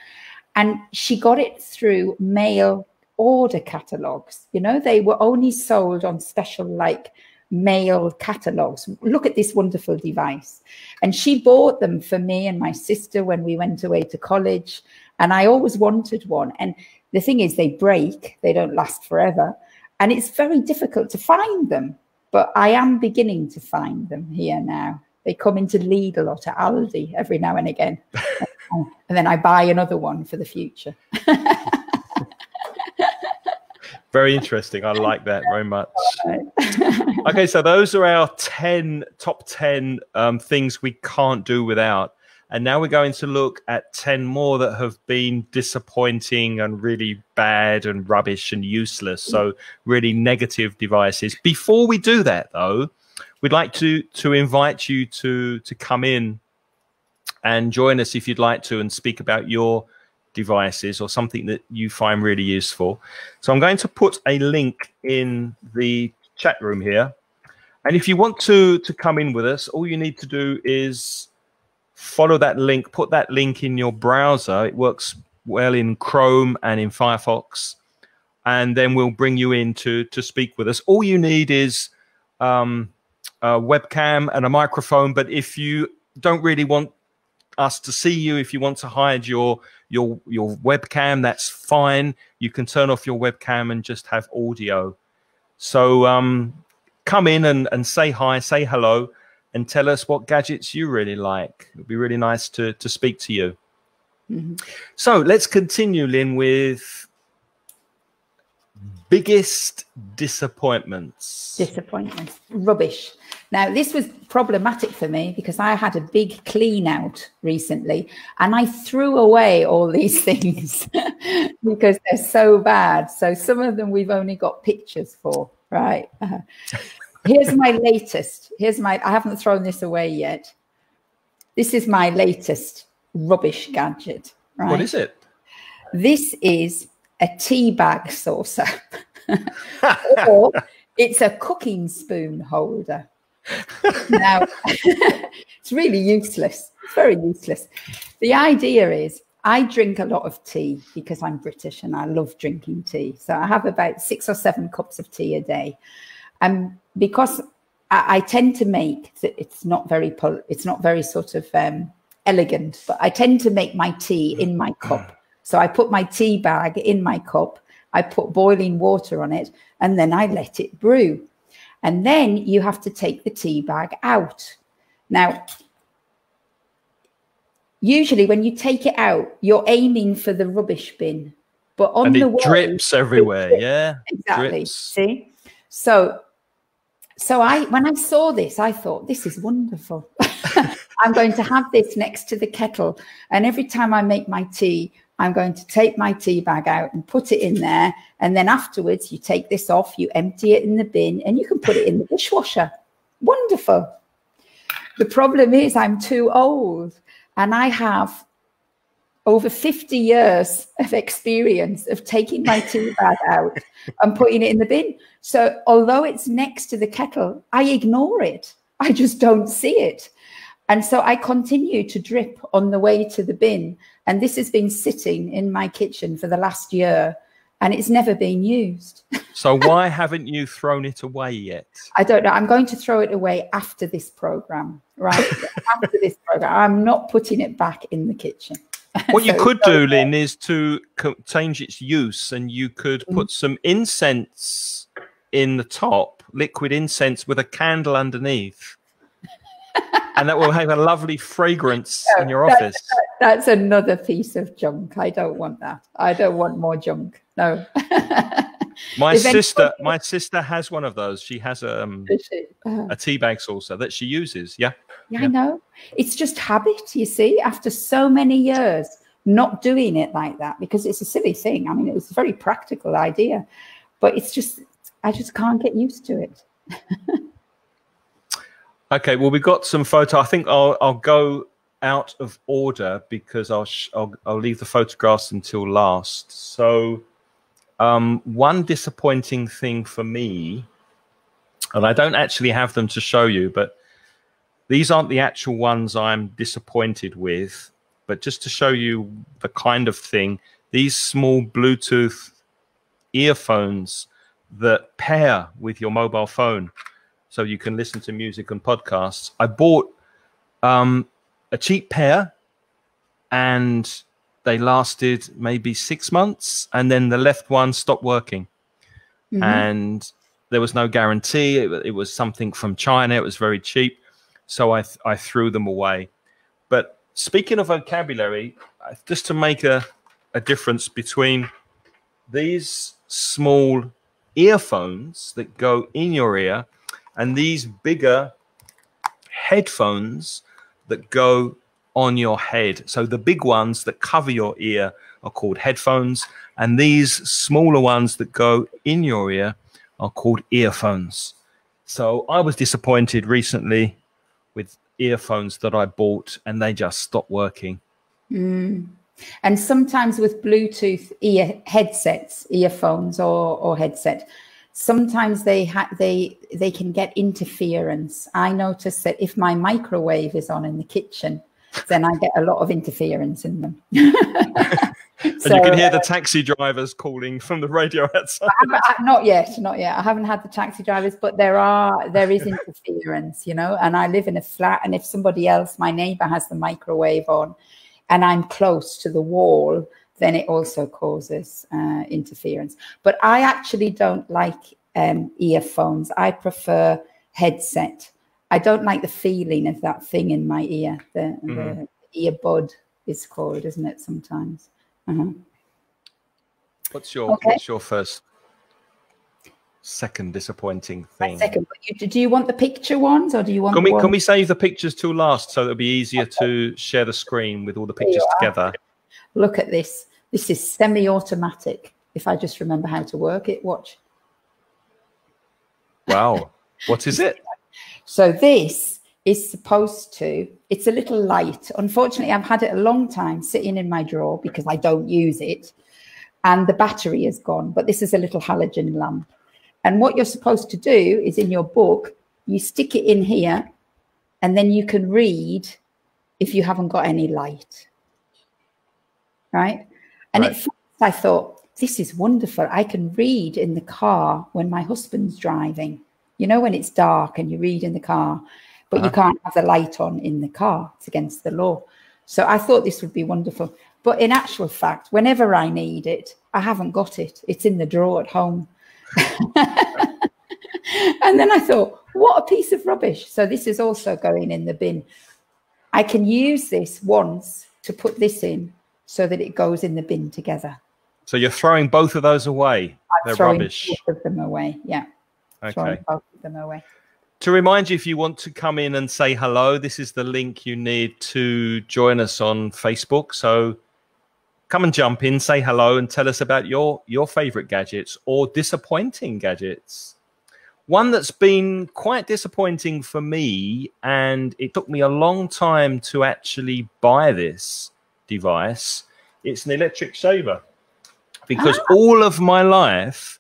And she got it through mail order catalogs. You know, they were only sold on special like mail catalogs. Look at this wonderful device. And she bought them for me and my sister when we went away to college. And I always wanted one. And the thing is, they break, they don't last forever. And it's very difficult to find them. But I am beginning to find them here now. They come into Lidl or to Aldi every now and again. *laughs* and then I buy another one for the future. *laughs* Very interesting. I like that very much. *laughs* Okay, so those are our ten top ten um, things we can't do without, and now we're going to look at ten more that have been disappointing and really bad and rubbish and useless. So really negative devices. Before we do that, though, we'd like to to invite you to to come in and join us if you'd like to and speak about your devices or something that you find really useful. So I'm going to put a link in the chat room here. And if you want to to come in with us, all you need to do is follow that link, put that link in your browser. It works well in Chrome and in Firefox. And then we'll bring you in to to speak with us. All you need is um, a webcam and a microphone. But if you don't really want us to see you, if you want to hide your your your webcam, that's fine. You can turn off your webcam and just have audio. So um, come in and, and say hi, say hello, and tell us what gadgets you really like. It'd be really nice to to speak to you. Mhm. So let's continue, Lynne, with biggest disappointments. Disappointments, rubbish. Now, this was problematic for me because I had a big clean out recently and I threw away all these *laughs* things *laughs* because they're so bad. So, some of them we've only got pictures for, right? Uh, *laughs* here's my latest. Here's my, I haven't thrown this away yet. This is my latest rubbish gadget, right? What is it? This is a tea bag saucer, *laughs* or it's a cooking spoon holder. now, *laughs* it's really useless. It's very useless. The idea is I drink a lot of tea because I'm British and I love drinking tea. So I have about six or seven cups of tea a day. And because I, I tend to make that it's not very it's not very sort of um, elegant, but I tend to make my tea in my cup. So I put my tea bag in my cup, I put boiling water on it, and then I let it brew. And then you have to take the tea bag out. Now, usually when you take it out, you're aiming for the rubbish bin. But on and the it way, drips everywhere. drips. *laughs* Yeah. exactly. drips. See? So so I when I saw this, I thought, this is wonderful. *laughs* I'm going to have this next to the kettle. And every time I make my tea, I'm going to take my tea bag out and put it in there. And then afterwards, you take this off, you empty it in the bin, and you can put it in the dishwasher. Wonderful. The problem is, I'm too old and I have over 50 years of experience of taking my tea *laughs* bag out and putting it in the bin. So, although it's next to the kettle, I ignore it. I just don't see it. And so I continue to drip on the way to the bin. And this has been sitting in my kitchen for the last year and it's never been used. So why *laughs* haven't you thrown it away yet? I don't know. I'm going to throw it away after this program, right? *laughs* after this program. I'm not putting it back in the kitchen. *laughs* What you So could do. Lynne, is to co- change its use, and you could Mm-hmm. put some incense in the top, liquid incense with a candle underneath, *laughs* and that will have a lovely fragrance in your That's- office. That's another piece of junk. I don't want that. I don't want more junk. No. *laughs* My sister, anybody- my sister has one of those. She has a um, Uh, a tea bag saucer that she uses. Yeah, yeah, Yeah. I know. It's just habit, you see, after so many years not doing it like that because it's a silly thing. I mean, it was a very practical idea, but it's just, I just can't get used to it. *laughs* Okay, well, we've got some photo. I think I'll I'll go out of order because I'll sh- I'll, I'll leave the photographs until last. So, um, one disappointing thing for me, and I don't actually have them to show you, but these aren't the actual ones I'm disappointed with. But just to show you the kind of thing, these small Bluetooth earphones that pair with your mobile phone so you can listen to music and podcasts. I bought um, a cheap pair and they lasted maybe six months and then the left one stopped working Mhm. and there was no guarantee. It, it was something from China. It was very cheap. So I, th- I threw them away. But speaking of vocabulary, just to make a, a difference between these small earphones that go in your ear and these bigger headphones that go on your head. So the big ones that cover your ear are called headphones, and these smaller ones that go in your ear are called earphones. So I was disappointed recently with earphones that I bought and they just stopped working. Mm. And sometimes with Bluetooth ear headsets, earphones or, or headset, sometimes they ha- they they can get interference. I notice that if my microwave is on in the kitchen, then I get a lot of interference in them. *laughs* And you can hear the taxi drivers calling from the radio *laughs* outside. I- I- not yet, not yet. I haven't had the taxi drivers, but there are there is interference, you know. And I live in a flat, and if somebody else, my neighbour, has the microwave on, and I'm close to the wall, then it also causes uh, interference. But I actually don't like um, earphones. I prefer headset. I don't like the feeling of that thing in my ear. The, the earbud is called, isn't it? Sometimes. Uh-huh. What's your Okay. what's your first second disappointing My thing? second. but you- Do you want the picture ones, or do you want? Can we can we save the pictures till last so it'll be easier to share the screen with all the pictures together? look at this. This is semi-automatic. If I just remember how to work it, watch. Wow. What is *laughs* it? So this is supposed to, it's a little light. Unfortunately, I've had it a long time sitting in my drawer because I don't use it. And the battery is gone, but this is a little halogen lamp. And what you're supposed to do is in your book, you stick it in here and then you can read if you haven't got any light. Right? And Right. at first I thought, this is wonderful. I can read in the car when my husband's driving, You know, when it's dark and you read in the car, but uh-huh. you can't have the light on in the car. It's against the law. So I thought this would be wonderful. But in actual fact, whenever I need it, I haven't got it. It's in the drawer at home. *laughs* and then I thought, what a piece of rubbish. So this is also going in the bin. I can use this once to put this in so that it goes in the bin together. So you're throwing both of those away. I'm They're rubbish. Both of them away. Yeah. Okay. Throwing both of them away. To remind you, if you want to come in and say hello, this is the link you need to join us on Facebook. So come and jump in, say hello, and tell us about your your favorite gadgets or disappointing gadgets. One that's been quite disappointing for me, and it took me a long time to actually buy this device. It's an electric shaver because ah. all of my life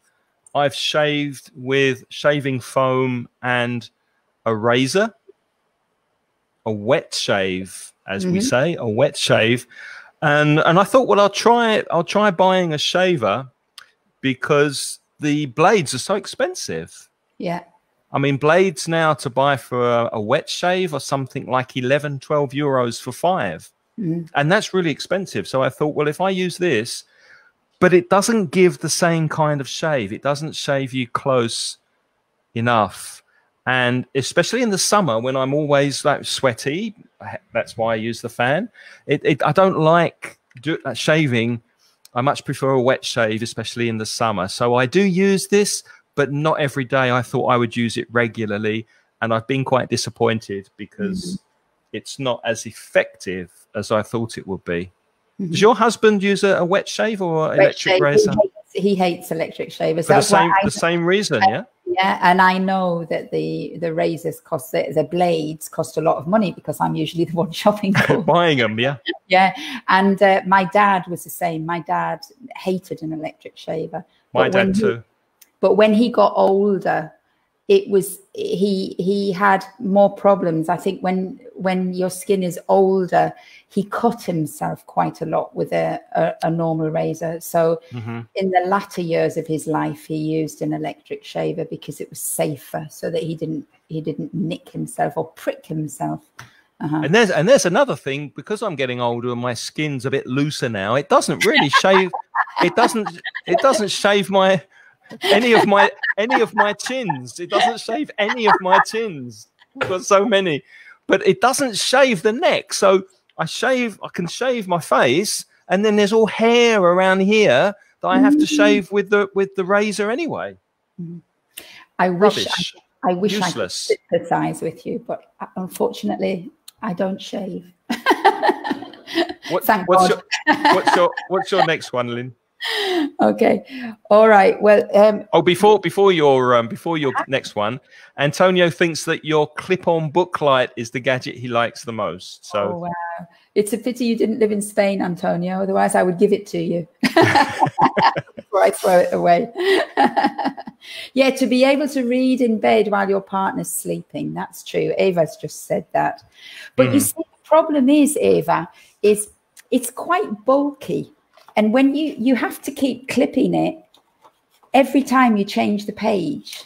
I've shaved with shaving foam and a razor, a wet shave, as mm-hmm. we say, a wet shave. And and I thought, well, I'll try I'll try buying a shaver because the blades are so expensive. Yeah. I mean, blades now to buy for a, a wet shave are something like 11, 12 euros for 5 mm. And that's really expensive. So I thought, well, if I use this, but it doesn't give the same kind of shave. It doesn't shave you close enough. And especially in the summer when I'm always like sweaty, that's why I use the fan. It, it I don't like do, uh, shaving. I much prefer a wet shave, especially in the summer. So I do use this, but not every day. I thought I would use it regularly, and I've been quite disappointed because mm-hmm. it's not as effective as I thought it would be. Mm-hmm. Does your husband use a, a wet shave or electric shave, razor? He hates, he hates, electric shavers. For the same, the same reason, yeah. Yeah, and I know that the the razors cost the, the blades cost a lot of money because I'm usually *laughs* the one shopping for *laughs* buying them. Yeah, *laughs* yeah. And uh, my dad was the same. My dad hated an electric shaver. My dad too. He, but when he got older, it was he he had more problems i think when when your skin is older he cut himself quite a lot with a, a, a normal razor so mm-hmm. in the latter years of his life he used an electric shaver because it was safer so that he didn't he didn't nick himself or prick himself uh-huh. And there's and there's another thing because I'm getting older and my skin's a bit looser now. It doesn't really shave. it doesn't. It doesn't shave my any of my any of my chins. It doesn't shave any of my chins. I've got so many, but it doesn't shave the neck. So I shave. I can shave my face, and then there's all hair around here that I have to mm-hmm. shave with the with the razor anyway. I wish I, I, wish Useless. I could sympathize with you, but uh, unfortunately, I don't shave. *laughs* what, what's. Your, what's your what's your next one, Lynne? *laughs* okay. All right. Well um, oh before before your um, before your next one antonio thinks that your clip-on book light is the gadget he likes the most so oh, wow. It's a pity you didn't live in spain antonio. Otherwise i would give it to you. *laughs* Before i throw it away. *laughs* Yeah to be able to read in bed while your partner's sleeping. That's true. Ava's just said that. But mm. you see the problem is ava is it's quite bulky and when you you have to keep clipping it every time you change the page.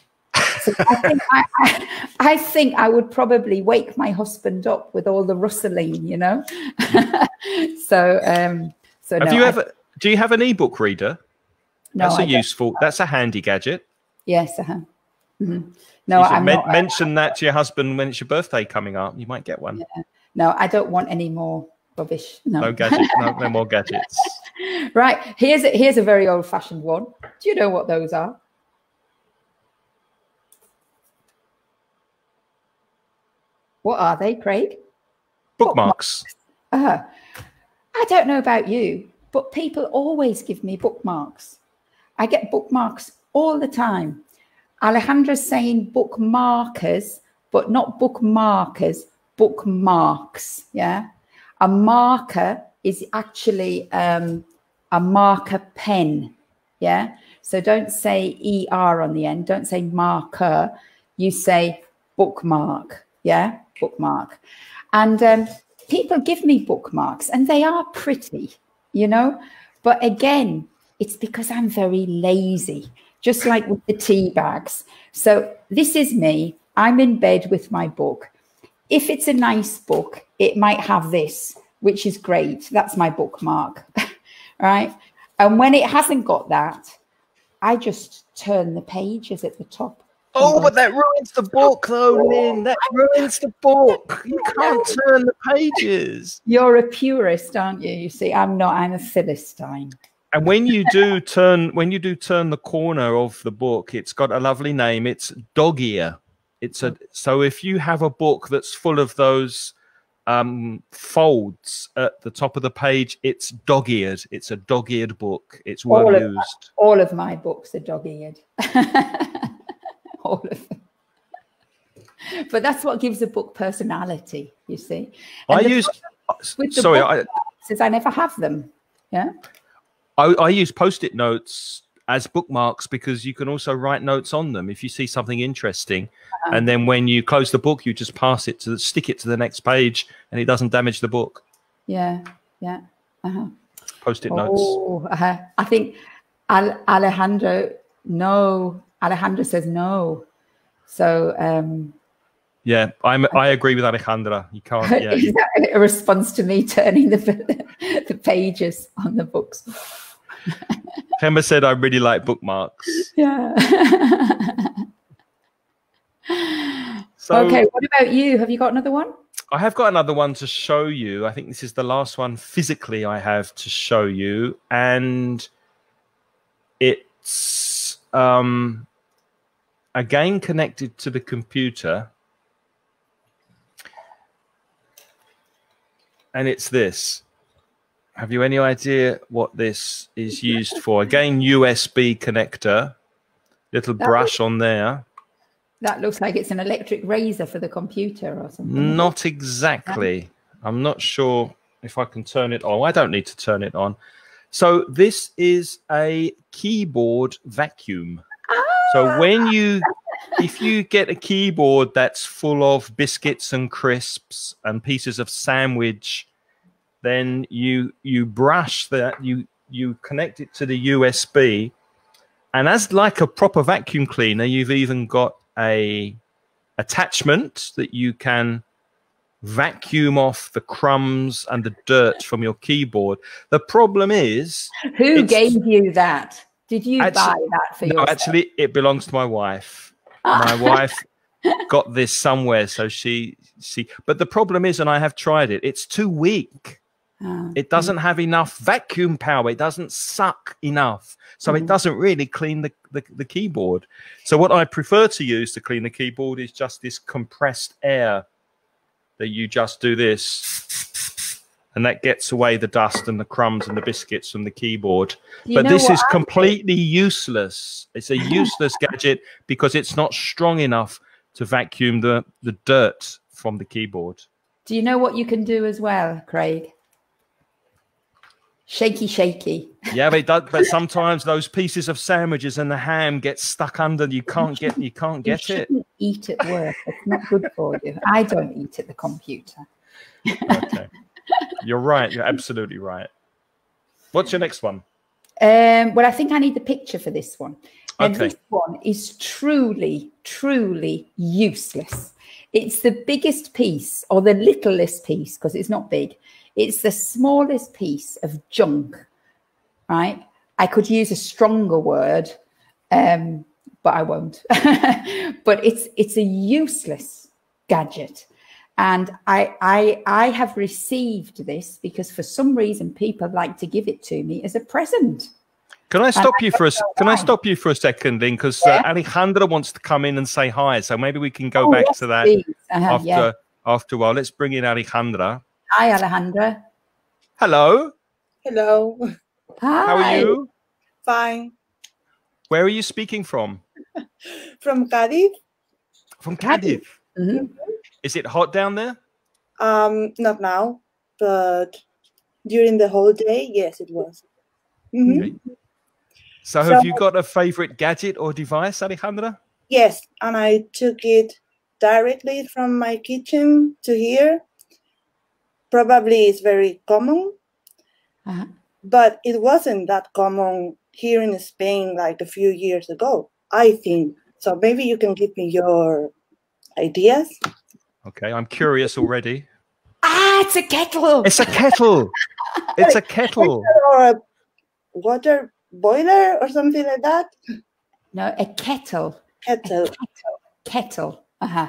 So I, think I, I, I, think I would probably wake my husband up with all the rustling, you know. *laughs* so, um, so have no, you ever? Do you have an ebook reader? No, that's a useful. That's a handy gadget. Yes, uh-huh. Mm-hmm. No, I'm men- not, mention that to your husband when it's your birthday coming up. You might get one. Yeah. No, I don't want any more rubbish. No, no *laughs* gadgets. no, no more gadgets. Right. Here's a, here's a very old fashioned one. Do you know what those are? What are they, Craig? Bookmarks. bookmarks. Uh, I don't know about you, but people always give me bookmarks. I get bookmarks all the time. Alejandra's saying bookmarkers, but not bookmarkers, bookmarks. Yeah. A marker is actually um, a marker pen. Yeah. So don't say ER on the end. Don't say marker. You say bookmark. Yeah. Bookmark. And um, people give me bookmarks and they are pretty, you know. But again, it's because I'm very lazy. just like with the tea bags. So this is me. I'm in bed with my book. If it's a nice book, it might have this, which is great. That's my bookmark, *laughs* right? And when it hasn't got that, I just turn the pages at the top. Oh, but that ruins the book, though, Lynne. That ruins the book. You *laughs* can't turn the pages. You're a purist, aren't you? You see, I'm not. I'm a philistine. And when you do turn, when you do turn the corner of the book, it's got a lovely name. It's dog ear. It's a mm. so if you have a book that's full of those um, folds at the top of the page, it's dog-eared. It's a dog-eared book. It's well all used. Of my, all of my books are dog-eared. *laughs* all of them. But that's what gives a book personality, you see. And I use. With the sorry, I, since I never have them. Yeah. I, I use post-it notes as bookmarks because you can also write notes on them if you see something interesting uh-huh. and then when you close the book you just pass it to stick it to the next page and it doesn't damage the book yeah yeah uh-huh. post-it notes oh, uh-huh. i think Al- alejandro no alejandro says no so um yeah, I'm. I agree with Alejandra. You can't. *laughs* Yeah. Is that a response to me *laughs* turning the *laughs* the pages on the books? Emma said, I really like bookmarks. Yeah. *laughs* so, okay, what about you? Have you got another one? I have got another one to show you. I think this is the last one physically I have to show you. And it's um, again connected to the computer. And it's this. Have you any idea what this is used for? Again, USB connector, little that brush looks, on there. That looks like it's an electric razor for the computer or something. Not exactly. I'm not sure if I can turn it on. I don't need to turn it on. So this is a keyboard vacuum. Ah! So when you if you get a keyboard that's full of biscuits and crisps and pieces of sandwich then you you brush that you you connect it to the USB, and as like a proper vacuum cleaner, you've even got a attachment that you can vacuum off the crumbs and the dirt from your keyboard. The problem is, who gave you that? Did you actually, buy that for no, yourself? Actually, it belongs to my wife. Ah. My *laughs* wife got this somewhere, so she she. But the problem is, and I have tried it. It's too weak. Oh, it doesn't have enough vacuum power. It doesn't suck enough. So mm. it doesn't really clean the, the, the, keyboard. So what I prefer to use to clean the keyboard is just this compressed air that you just do this and that gets away the dust and the crumbs and the biscuits from the keyboard. You but this is I completely think? useless. It's a *laughs* useless gadget because it's not strong enough to vacuum the, the dirt from the keyboard. Do you know what you can do as well, Craig? Shaky, shaky. Yeah, but does, but sometimes those pieces of sandwiches and the ham get stuck under. You can't get you can't get you it. Eat at work. It's not good for you. I don't eat at the computer. okay, you're right. You're absolutely right. What's your next one? Um, well, I think I need the picture for this one. And okay. this one is truly, truly useless. It's the biggest piece or the littlest piece because it's not big it's the smallest piece of junk, right? I could use a stronger word, um, but I won't. *laughs* but it's it's a useless gadget. And I, I, I have received this because for some reason people like to give it to me as a present. Can I stop you for a Can I stop you for a second, Lynne? Because uh, yeah. uh, Alejandra wants to come in and say hi, so maybe we can go oh, back yes, to that uh-huh, after yeah. after a while. Let's bring in Alejandra. Hi, Alejandra. Hello. Hello. Hi. How are you? Fine. Where are you speaking from? *laughs* from Cadiz. From Cadiz. Mm-hmm. Is it hot down there? Um, not now, but during the whole day, yes, it was. Mm-hmm. Okay. So, have so, you got a favorite gadget or device, Alejandra? Yes, and I took it directly from my kitchen to here probably is very common, uh-huh. but it wasn't that common here in Spain like a few years ago. I think so. Maybe you can give me your ideas. Okay, I'm curious already. Ah, it's a kettle. It's a kettle. *laughs* It's a kettle. Or a water boiler or something like that. No, a kettle. Kettle, Kettle. Uh-huh.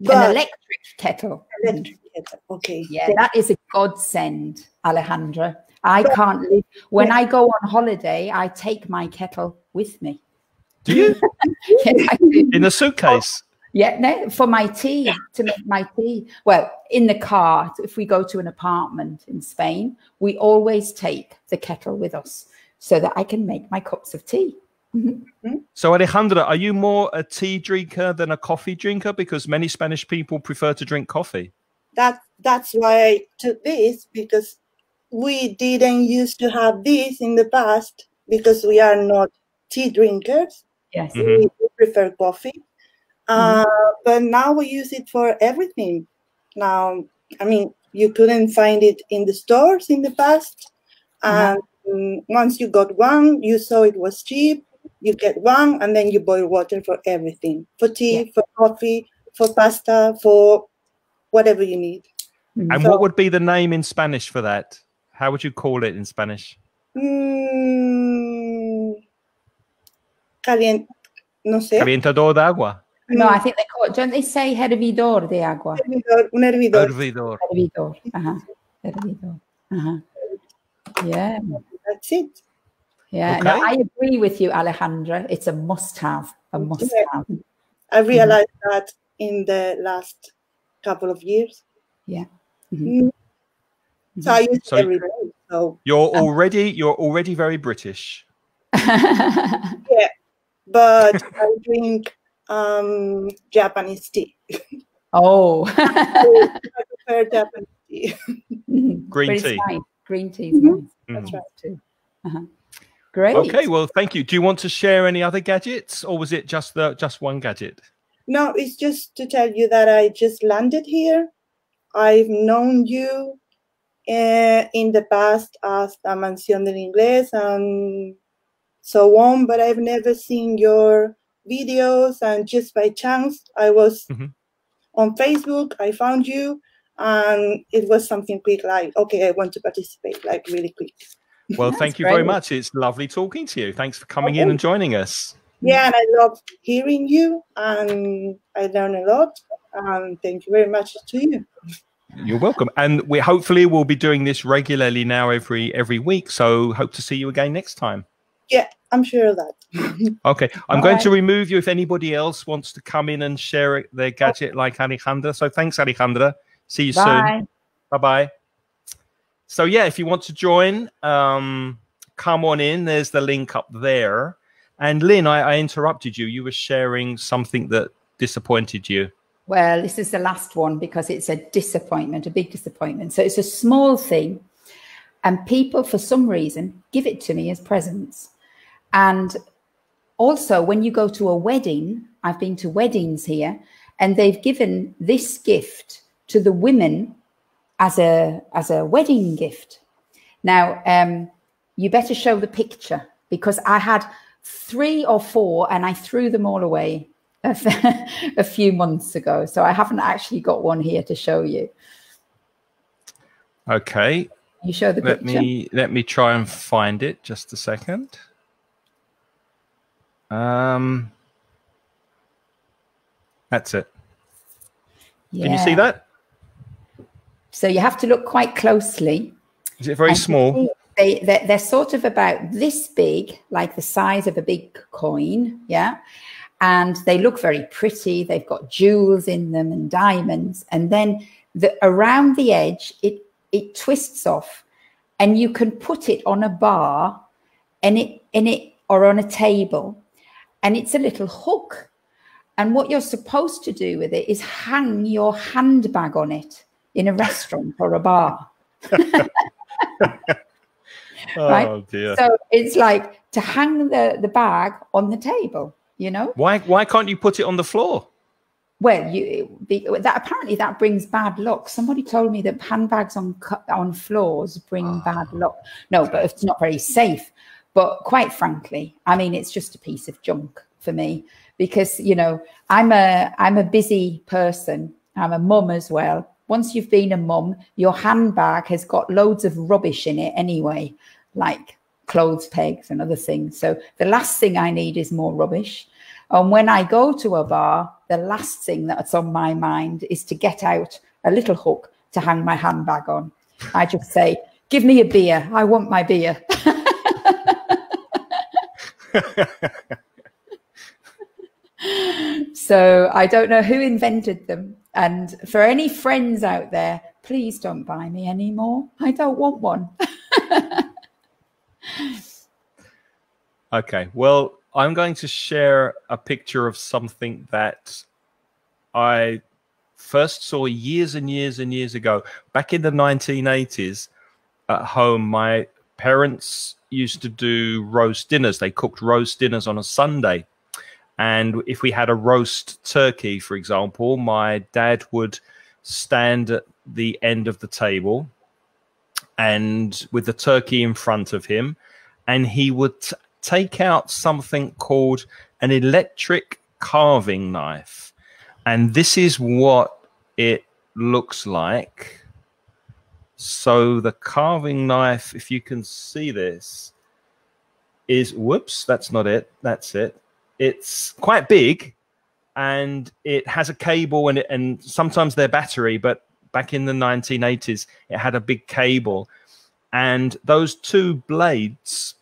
But- An electric kettle. electric kettle. Okay. Yeah, that is a godsend, Alejandra. I can't live. When I go on holiday, I take my kettle with me. Do you? *laughs* Yes, I do. In a suitcase? Yeah, no, for my tea, to make my tea. Well, in the car, if we go to an apartment in Spain, we always take the kettle with us so that I can make my cups of tea. So, Alejandra, are you more a tea drinker than a coffee drinker? Because many Spanish people prefer to drink coffee. That that's why I took this because we didn't used to have this in the past because we are not tea drinkers. Yes. Mhm. We we prefer coffee. Uh, but now we use it for everything. Now, I mean, you couldn't find it in the stores in the past. And mm, once you got one, you saw it was cheap. You get one, and then you boil water for everything for tea, for coffee, for pasta, for whatever you need. And So- what would be the name in Spanish for that? How would you call it in Spanish? Mm, calien- no sé. Calientador de agua. No, I think they call it, don't they say hervidor de agua? Hervidor, un hervidor. Hervidor. Hervidor. Uh-huh. Hervidor. Uh-huh. Yeah. That's it. Yeah. No, I agree with you, Alejandra. It's a must have. A must have. I realized that in the last couple of years. Yeah. Mm. So I use it So- every day. So, You're already you're already very British. *laughs* yeah, but I drink um, Japanese tea. oh. *laughs* I prefer Japanese tea. Green tea. Green tea is Mhm. nice. That's right too. Uh-huh. Great. Okay, well, thank you. Do you want to share any other gadgets, or was it just the just one gadget? No, it's just to tell you that I just landed here. I've known you uh, in the past as La Mansión del Inglés and so on, but I've never seen your videos. And just by chance, I was Mhm. on Facebook, I found you, and it was something quick like, okay, I want to participate, like really quick. Well, That's thank you very much. It's lovely talking to you. Thanks for coming in and joining us. Yeah, and I love hearing you, and I learn a lot. And thank you very much to you. You're welcome. And we hopefully will be doing this regularly now every every week. So hope to see you again next time. Yeah, I'm sure of that. *laughs* Okay. I'm going to remove you if anybody else wants to come in and share their gadget like Alejandra. So thanks, Alejandra. See you soon. Bye. Bye bye. So yeah, if you want to join, um, come on in. There's the link up there. And Lynne, I, I interrupted you. You were sharing something that disappointed you. Well, this is the last one because it's a disappointment, a big disappointment. So it's a small thing. And people, for some reason, give it to me as presents. And also, when you go to a wedding, I've been to weddings here, and they've given this gift to the women as a as a wedding gift. Now, um, you better show the picture because I had three or four, and I threw them all away a, *laughs* few months ago. So I haven't actually got one here to show you. Okay. You show the Let picture. me let me try and find it. Just a second. Um, that's it. Can you see that? So you have to look quite closely. Is it very And small? They they're, they're sort of about this big, like the size of a big coin, yeah. And they look very pretty. They've got jewels in them and diamonds. And then the around the edge, it it twists off, and you can put it on a bar, and it and it or on a table, and it's a little hook. And what you're supposed to do with it is hang your handbag on it in a restaurant or a bar. *laughs* Oh, right? Oh dear. So it's like to hang the, the bag on the table, you know? Why why can't you put it on the floor? Well, you be, that apparently that brings bad luck. Somebody told me that handbags on on floors bring ah. bad luck. No, but it's not very safe. But quite frankly, I mean, it's just a piece of junk for me because you know I'm a I'm a busy person. I'm a mum as well. Once you've been a mum, your handbag has got loads of rubbish in it anyway, like clothes pegs and other things. So the last thing I need is more rubbish. And when I go to a bar, the last thing that's on my mind is to get out a little hook to hang my handbag on. I just say, Give me a beer. I want my beer. *laughs* *laughs* so I don't know who invented them. And for any friends out there, please don't buy me anymore. I don't want one. *laughs* okay. Well, I'm going to share a picture of something that I first saw years and years and years ago, back in the 1980s at home. My parents used to do roast dinners. They cooked roast dinners on a Sunday. And if we had a roast turkey, for example, my dad would stand at the end of the table and with the turkey in front of him, and he would t- take out something called an electric carving knife. And this is what it looks like. So the carving knife, if you can see this, is whoops, that's not it. That's it. It's quite big and it has a cable and, and sometimes they're battery, but back in the 1980s, it had a big cable. And those two blades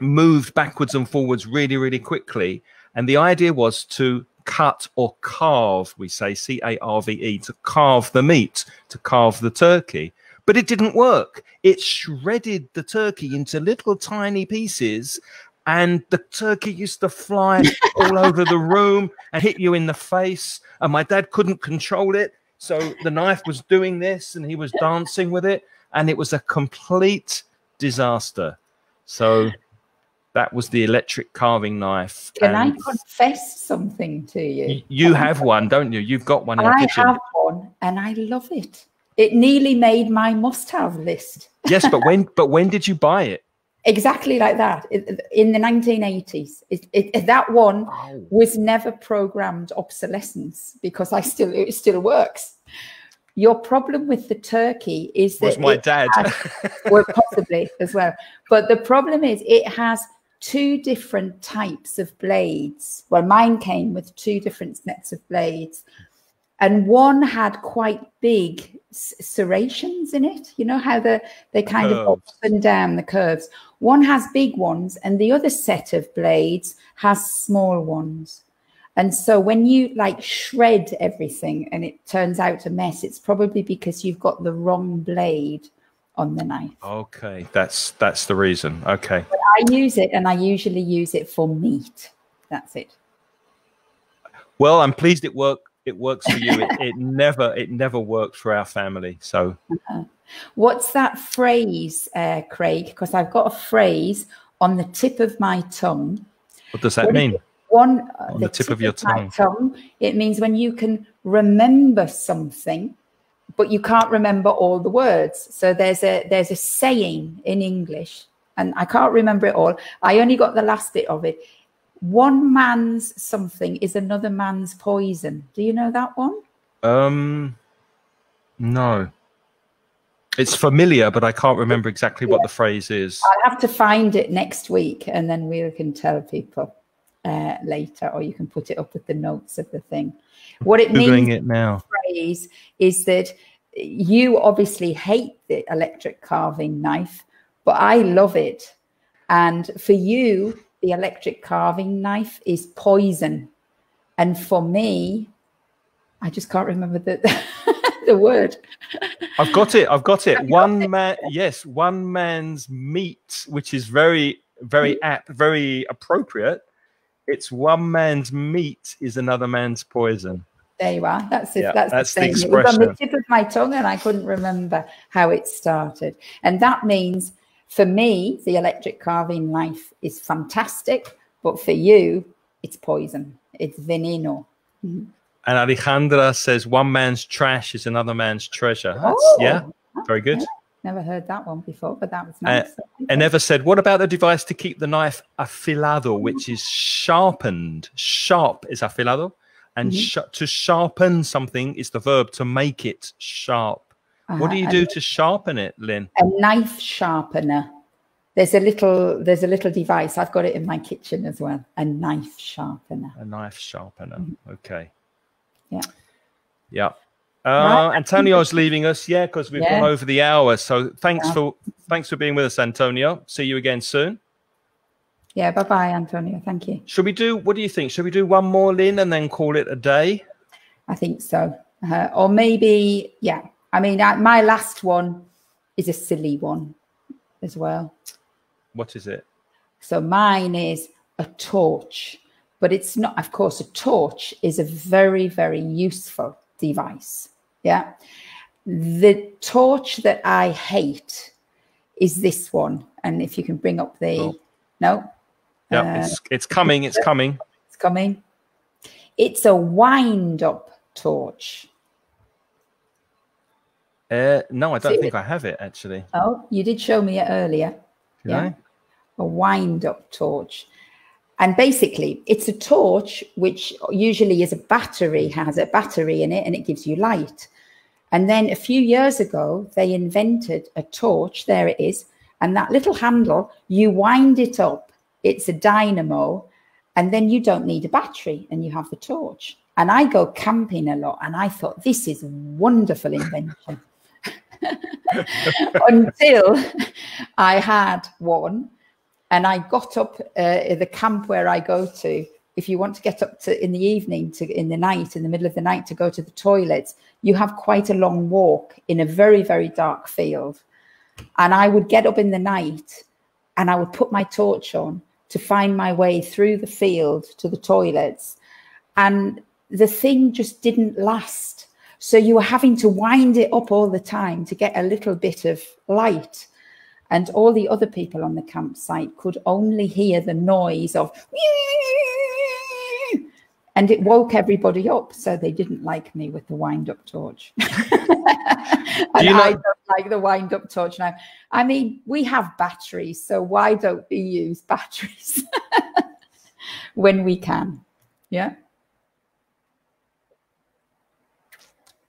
moved backwards and forwards really, really quickly. And the idea was to cut or carve, we say C A R V E, to carve the meat, to carve the turkey. But it didn't work. It shredded the turkey into little tiny pieces and the turkey used to fly all over the room and hit you in the face. And my dad couldn't control it. So the knife was doing this and he was dancing with it. And it was a complete disaster. So that was the electric carving knife. Can and I confess something to you? You have one, don't you? You've got one in I kitchen. have one and I love it. It nearly made my must-have list. yes, but when *laughs* but when did you buy it? Exactly like that in the 1980s. It, it, that one oh. was never programmed obsolescence because I still it still works. Your problem with the turkey is that was my dad, has, *laughs* well, possibly as well. But the problem is it has two different types of blades. Well, mine came with two different sets of blades, and one had quite big serrations in it. You know how the they kind curves. of up and down the curves. One has big ones, and the other set of blades has small ones. And so when you like shred everything and it turns out a mess, it's probably because you've got the wrong blade on the knife. Okay, that's that's the reason. Okay. But I use it, and I usually use it for meat. That's it. Well, I'm pleased it worked it works for you. it, it, never it never worked for our family. So, uh-huh. what's that phrase, uh, Craig? Because I've got a phrase on the tip of my tongue. What does that what mean? One uh, on the, the tip, tip, of your of tongue. tongue. It means when you can remember something, but you can't remember all the words. So there's a there's a saying in English, and I can't remember it all. I only got the last bit of it one man's something is another man's poison. Do you know that one? Um, no. It's familiar, but I can't remember exactly what the phrase is. I'll have to find it next week, and then we can tell people uh, later, or you can put it up with the notes of the thing. What it Googling means it now. Phrase is that you obviously hate the electric carving knife, but I love it. And for you, the electric carving knife is poison. And for me, I just can't remember the *laughs* the word. I've got it. I've got it. One got man, it? yes, one man's meat, which is very, very mm-hmm. apt, very appropriate. It's one man's meat is another man's poison. There you are. That's it. Yeah, that's, that's the, the It was on the tip of my tongue, and I couldn't remember how it started. And that means for me, the electric carving knife is fantastic, but for you, it's poison. It's veneno. Mm-hmm. And Alejandra says one man's trash is another man's treasure. That's, oh, yeah, very good. Never heard that one before, but that was nice. Uh, and never said, what about the device to keep the knife afilado, which is sharpened? Sharp is afilado. And Mhm. sh- to sharpen something is the verb to make it sharp. What do Uh-huh. you do to sharpen it, Lynne? a knife sharpener. There's a little there's a little device. I've got it in my kitchen as well. A knife sharpener. A knife sharpener. Okay. Mm-hmm. Yeah. Yeah. Right. Uh, Antonio's leaving us, yeah, because we've Yeah. gone over the hour. So thanks Yeah. for thanks for being with us, Antonio. See you again soon. Yeah, bye bye, Antonio. Thank you. Should we do? What do you think? Should we do one more, Lynne, and then call it a day? I think so. Uh, or maybe, yeah. I mean, I, my last one is a silly one as well. What is it? So mine is a torch, but it's not, of course, a torch is a very, very useful device. Yeah. The torch that I hate is this one. And if you can bring up the, Oh. no, Yeah, Uh, it's it's coming. It's coming. it's coming. It's a wind up torch. Uh, no, I don't See think I have it actually. Oh, you did show me it earlier. Did Yeah. I? a wind up torch. And basically, it's a torch which usually is a battery, has a battery in it, and it gives you light. And then a few years ago, they invented a torch. There it is. And that little handle, you wind it up, it's a dynamo, and then you don't need a battery and you have the torch. And I go camping a lot, and I thought, this is a wonderful invention. *laughs* Until I had one and I got up uh, at the camp where I go to. If you want to get up to in the evening to in the night, in the middle of the night to go to the toilets, you have quite a long walk in a very very dark field. And I would get up in the night, and I would put my torch on to find my way through the field to the toilets, and the thing just didn't last. So you were having to wind it up all the time to get a little bit of light. And all the other people on the campsite could only hear the noise of *laughs* and it woke everybody up. So they didn't like me with the wind up torch. *laughs* And know- i don't like the wind up torch now. I mean we have batteries so why don't we use batteries *laughs* when we can? Yeah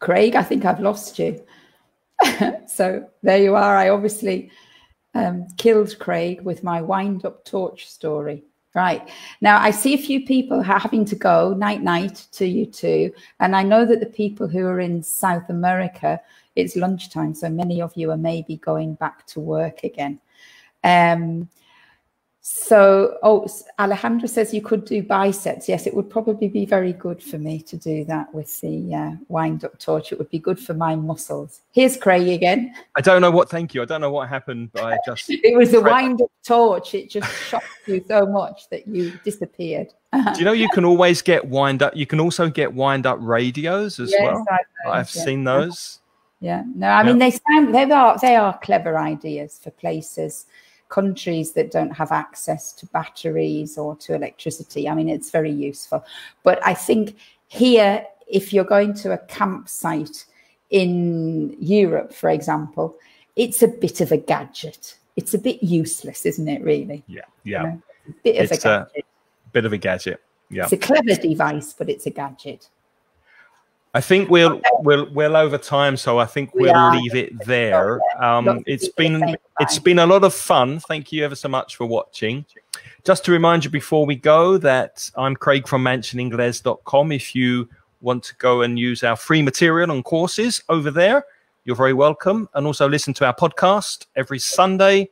craig i think i've lost you *laughs* so there you are i obviously um, killed Craig with my wind up torch story. Right. Now, I see a few people having to go night night to you too. And I know that the people who are in South America, it's lunchtime. So many of you are maybe going back to work again. Um, so, oh, Alejandra says you could do biceps. Yes, it would probably be very good for me to do that with the uh, wind up torch. It would be good for my muscles. Here's Craig again. I don't know what. Thank you. I don't know what happened, but I just. *laughs* It was the wind up torch. It just shocked you so much that you disappeared. Do you know you can always get wind up? You can also get wind up radios as Yes, well. I've, I've yeah. seen those. Yeah, no, I mean they sound they are they are clever ideas for places, countries that don't have access to batteries or to electricity. I mean it's very useful, but I think here if you're going to a campsite in Europe, for example, it's a bit of a gadget. It's a bit useless, isn't it? Really, Yeah, yeah. Yeah. a bit of It's a a- gadget. Bit of a gadget. Yeah. It's a clever device, but it's a gadget. I think we'll we'll we'll over time, so I think We we'll are. leave it there. Um, it's been it's been a lot of fun. Thank you ever so much for watching. Just to remind you before we go that I'm Craig from mansioningles.com. If you want to go and use our free material and courses over there, you're very welcome. And also listen to our podcast every Sunday.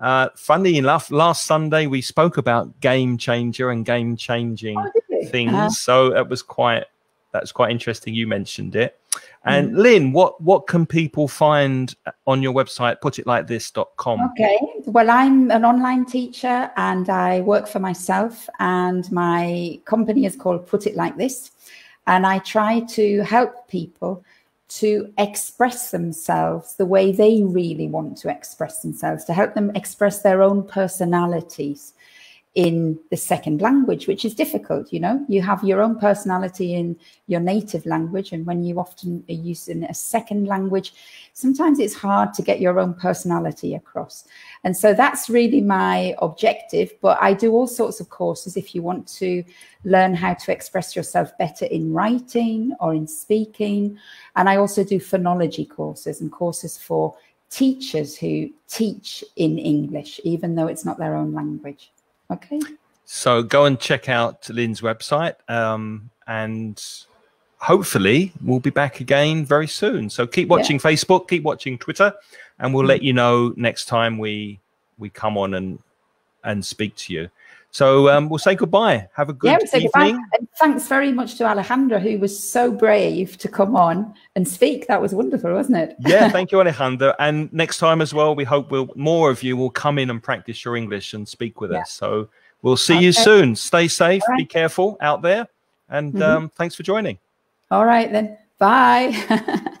Uh, funny enough, last Sunday we spoke about game changer and game changing Oh, things. Uh-huh. So it was quite that's quite interesting. You mentioned it. And Mm. Lynne, what what can people find on your website? Put it like this.com. Okay. Well, I'm an online teacher and I work for myself, and my company is called Put It Like This. And I try to help people to express themselves the way they really want to express themselves, to help them express their own personalities in the second language, which is difficult. You know, you have your own personality in your native language, and when you often are using a second language, sometimes it's hard to get your own personality across. And so that's really my objective. But I do all sorts of courses if you want to learn how to express yourself better in writing or in speaking. And I also do phonology courses and courses for teachers who teach in English, even though it's not their own language. Okay. So go and check out Lynne's website, um, and hopefully we'll be back again very soon. So keep watching yeah. Facebook, keep watching Twitter, and we'll mm-hmm. let you know next time we we come on and and speak to you. So um, we'll say goodbye. Have a good yeah, we'll evening. And thanks very much to Alejandra, who was so brave to come on and speak. That was wonderful, wasn't it? yeah, *laughs* thank you, Alejandra. And next time as well, we hope we'll more of you will come in and practice your English and speak with yeah. us. So we'll see okay. you soon. Stay safe, right. be careful out there, and mm-hmm. um, thanks for joining. All right then. Bye. *laughs*